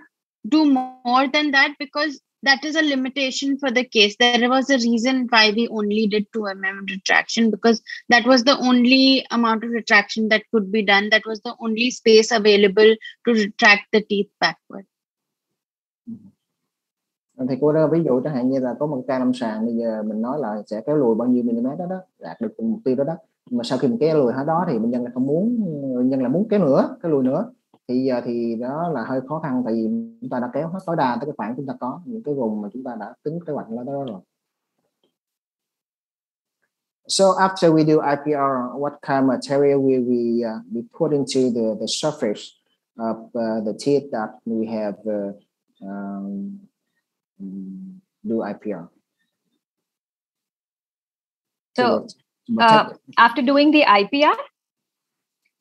do more than that because that is a limitation for the case. There was a reason why we only did 2 mm retraction because that was the only amount of retraction that could be done. That was the only space available to retract the teeth backward. Thì cô đó ví dụ chẳng hạn như là có một ca lâm sàng bây giờ mình nói là sẽ kéo lùi bao nhiêu mm đó đó đạt được mục tiêu đó đó. Mà sau khi mình kéo lùi hết đó thì bệnh nhân là không muốn bệnh nhân là muốn kéo nữa kéo lùi nữa. Thì giờ thì đó là hơi khó khăn tại vì chúng ta đã kéo hết tối đa tới cái khoảng chúng ta có những cái vùng mà chúng ta đã tính kế hoạch nó đó rồi. So after we do IPR, what kind of material will we uh, be put into the, the surface of uh, the teeth that we have uh, um, do IPR? So, uh, after doing the IPR,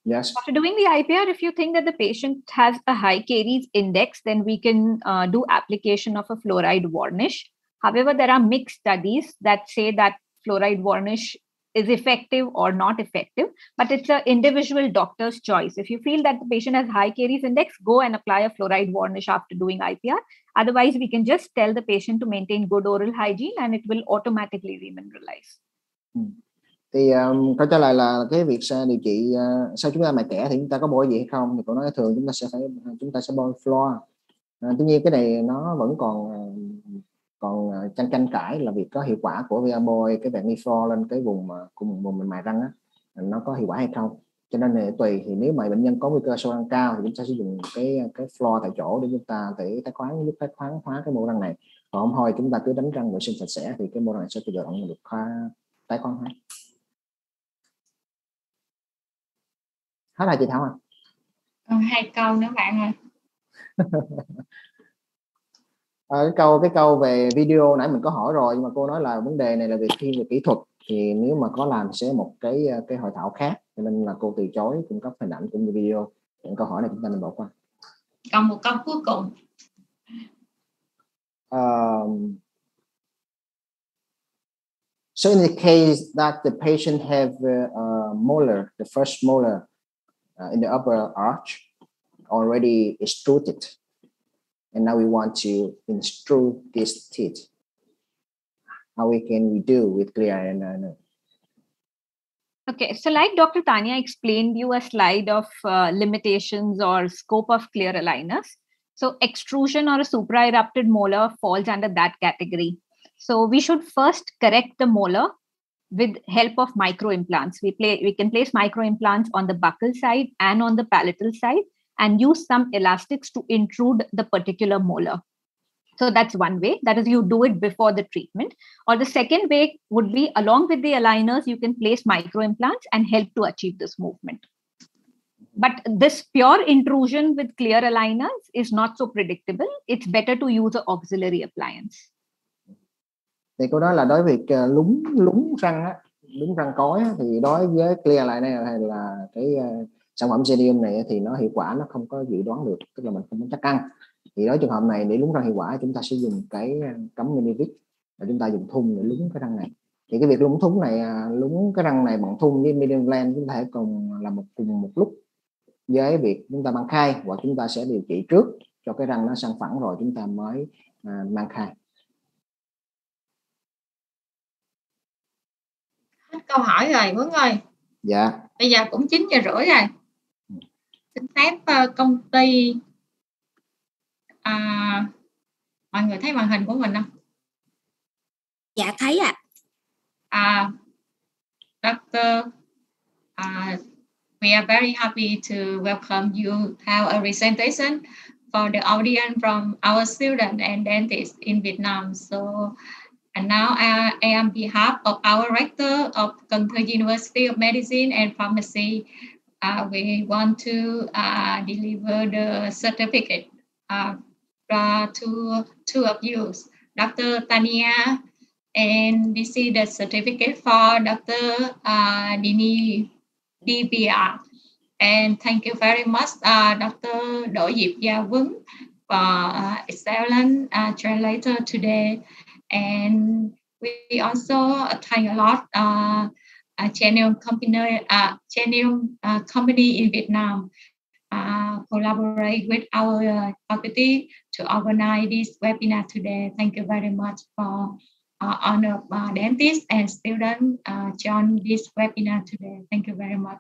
Yes. After doing the IPR, if you think that the patient has a high caries index, then we can uh, do application of a fluoride varnish. However, there are mixed studies that say that fluoride varnish is effective or not effective, but it's an individual doctor's choice. If you feel that the patient has high caries index, go and apply a fluoride varnish after doing IPR. Otherwise, we can just tell the patient to maintain good oral hygiene and it will automatically remineralize. Hmm. thì um, câu trả lời là cái việc điều trị uh, sau chúng ta mày kẻ thì chúng ta có bôi gì hay không thì cậu nói thường chúng ta sẽ phải chúng ta sẽ bôi floor à, tuy nhiên cái này nó vẫn còn còn tranh tranh cãi là việc có hiệu quả của VA bôi cái Verniflo lên cái vùng mà vùng vùng mình mài răng á nó có hiệu quả hay không? Cho nên là tùy thì nếu mà bệnh nhân có nguy cơ sâu răng cao thì chúng ta sẽ dùng cái cái floor tại chỗ để chúng ta để tái khoáng giúp tái khoáng hóa cái mô răng này. Còn không thôi chúng ta cứ đánh răng vệ sinh sạch sẽ thì cái mô răng này sẽ tự động được khóa, tái khoáng hóa. Hết là chị Thảo à? Còn hai câu nữa bạn ơi à, cái câu cái câu về video nãy mình có hỏi rồi nhưng mà cô nói là vấn đề này là việc thiên về kỹ thuật thì nếu mà có làm sẽ một cái cái hội thảo khác cho nên là cô từ chối cung cấp hình ảnh cũng như video những câu hỏi này chúng ta nên bỏ qua còn một câu cuối cùng um, so in the case that the patient have uh, uh, molar the first molar uh, in the upper arch already extruded. And now we want to extrude this teeth. How we can we do with clear aligner? Okay, so like Dr. Tanya explained you a slide of uh, limitations or scope of clear aligners. So extrusion or a supra-erupted molar falls under that category. So we should first correct the molar with help of micro implants. We, play, we can place micro implants on the buccal side and on the palatal side and use some elastics to intrude the particular molar. So that's one way. That is, you do it before the treatment. Or the second way would be along with the aligners, you can place micro implants and help to achieve this movement. But this pure intrusion with clear aligners is not so predictable. It's better to use an auxiliary appliance. thì cô nói là đối việc lúng lúng răng á lúng răng cối thì đối với clear này hay là cái sản phẩm Genium này thì nó hiệu quả nó không có dự đoán được tức là mình không có chắc ăn. Thì đối trường hợp này để lúng răng hiệu quả chúng ta sẽ dùng cái cấm minivit và chúng ta dùng thun để lúng cái răng này. Thì cái việc lúng thúng này lúng cái răng này bằng thun với medium plan chúng ta hãy cùng làm một cùng một lúc với việc chúng ta mang khai hoặc chúng ta sẽ điều trị trước cho cái răng nó sang phẳng rồi chúng ta mới à, mang khai. Câu hỏi rồi Quấn ơi. Dạ. Bây giờ cũng 9 giờ rưỡi rồi xin phép uh, công ty à, mọi người thấy màn hình của mình không dạ thấy ạ à. uh, Doctor uh, we are very happy to welcome you have a presentation for the audience from our student and dentists in Vietnam so And now I, I am behalf of our rector of Cần Thơ University of Medicine and Pharmacy. Uh, we want to uh, deliver the certificate uh, to two of you, Dr. Tania, and this is the certificate for Dr. Dini DPR. And thank you very much, uh, Dr. Đỗ Diệp Gia Vấn, for uh, excellent uh, translator today. and we also thank a lot uh, a channel company uh, channel uh, company in Vietnam uh, collaborate with our uh, faculty to organize this webinar today. Thank you very much for uh, honor uh, dentists and students uh, join this webinar today. Thank you very much.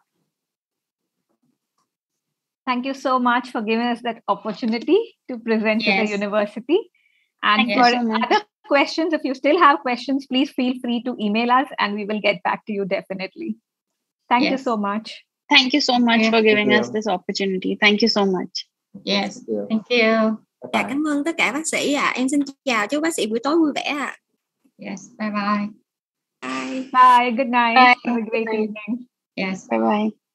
Thank you so much for giving us that opportunity to present yes. to the university. And Thank for so other questions, if you still have questions, please feel free to email us and we will get back to you definitely. Thank yes. you so much. Thank you so much Yeah. for giving us this opportunity. Thank you so much. yes Thank you. thank you Bye Dạ cảm ơn tất cả bác sĩ ạ. Em xin chào chúc bác sĩ buổi tối vui vẻ ạ. yes bye bye Bye. Bye. Good night. Bye. Have a great Good evening. yes Bye bye.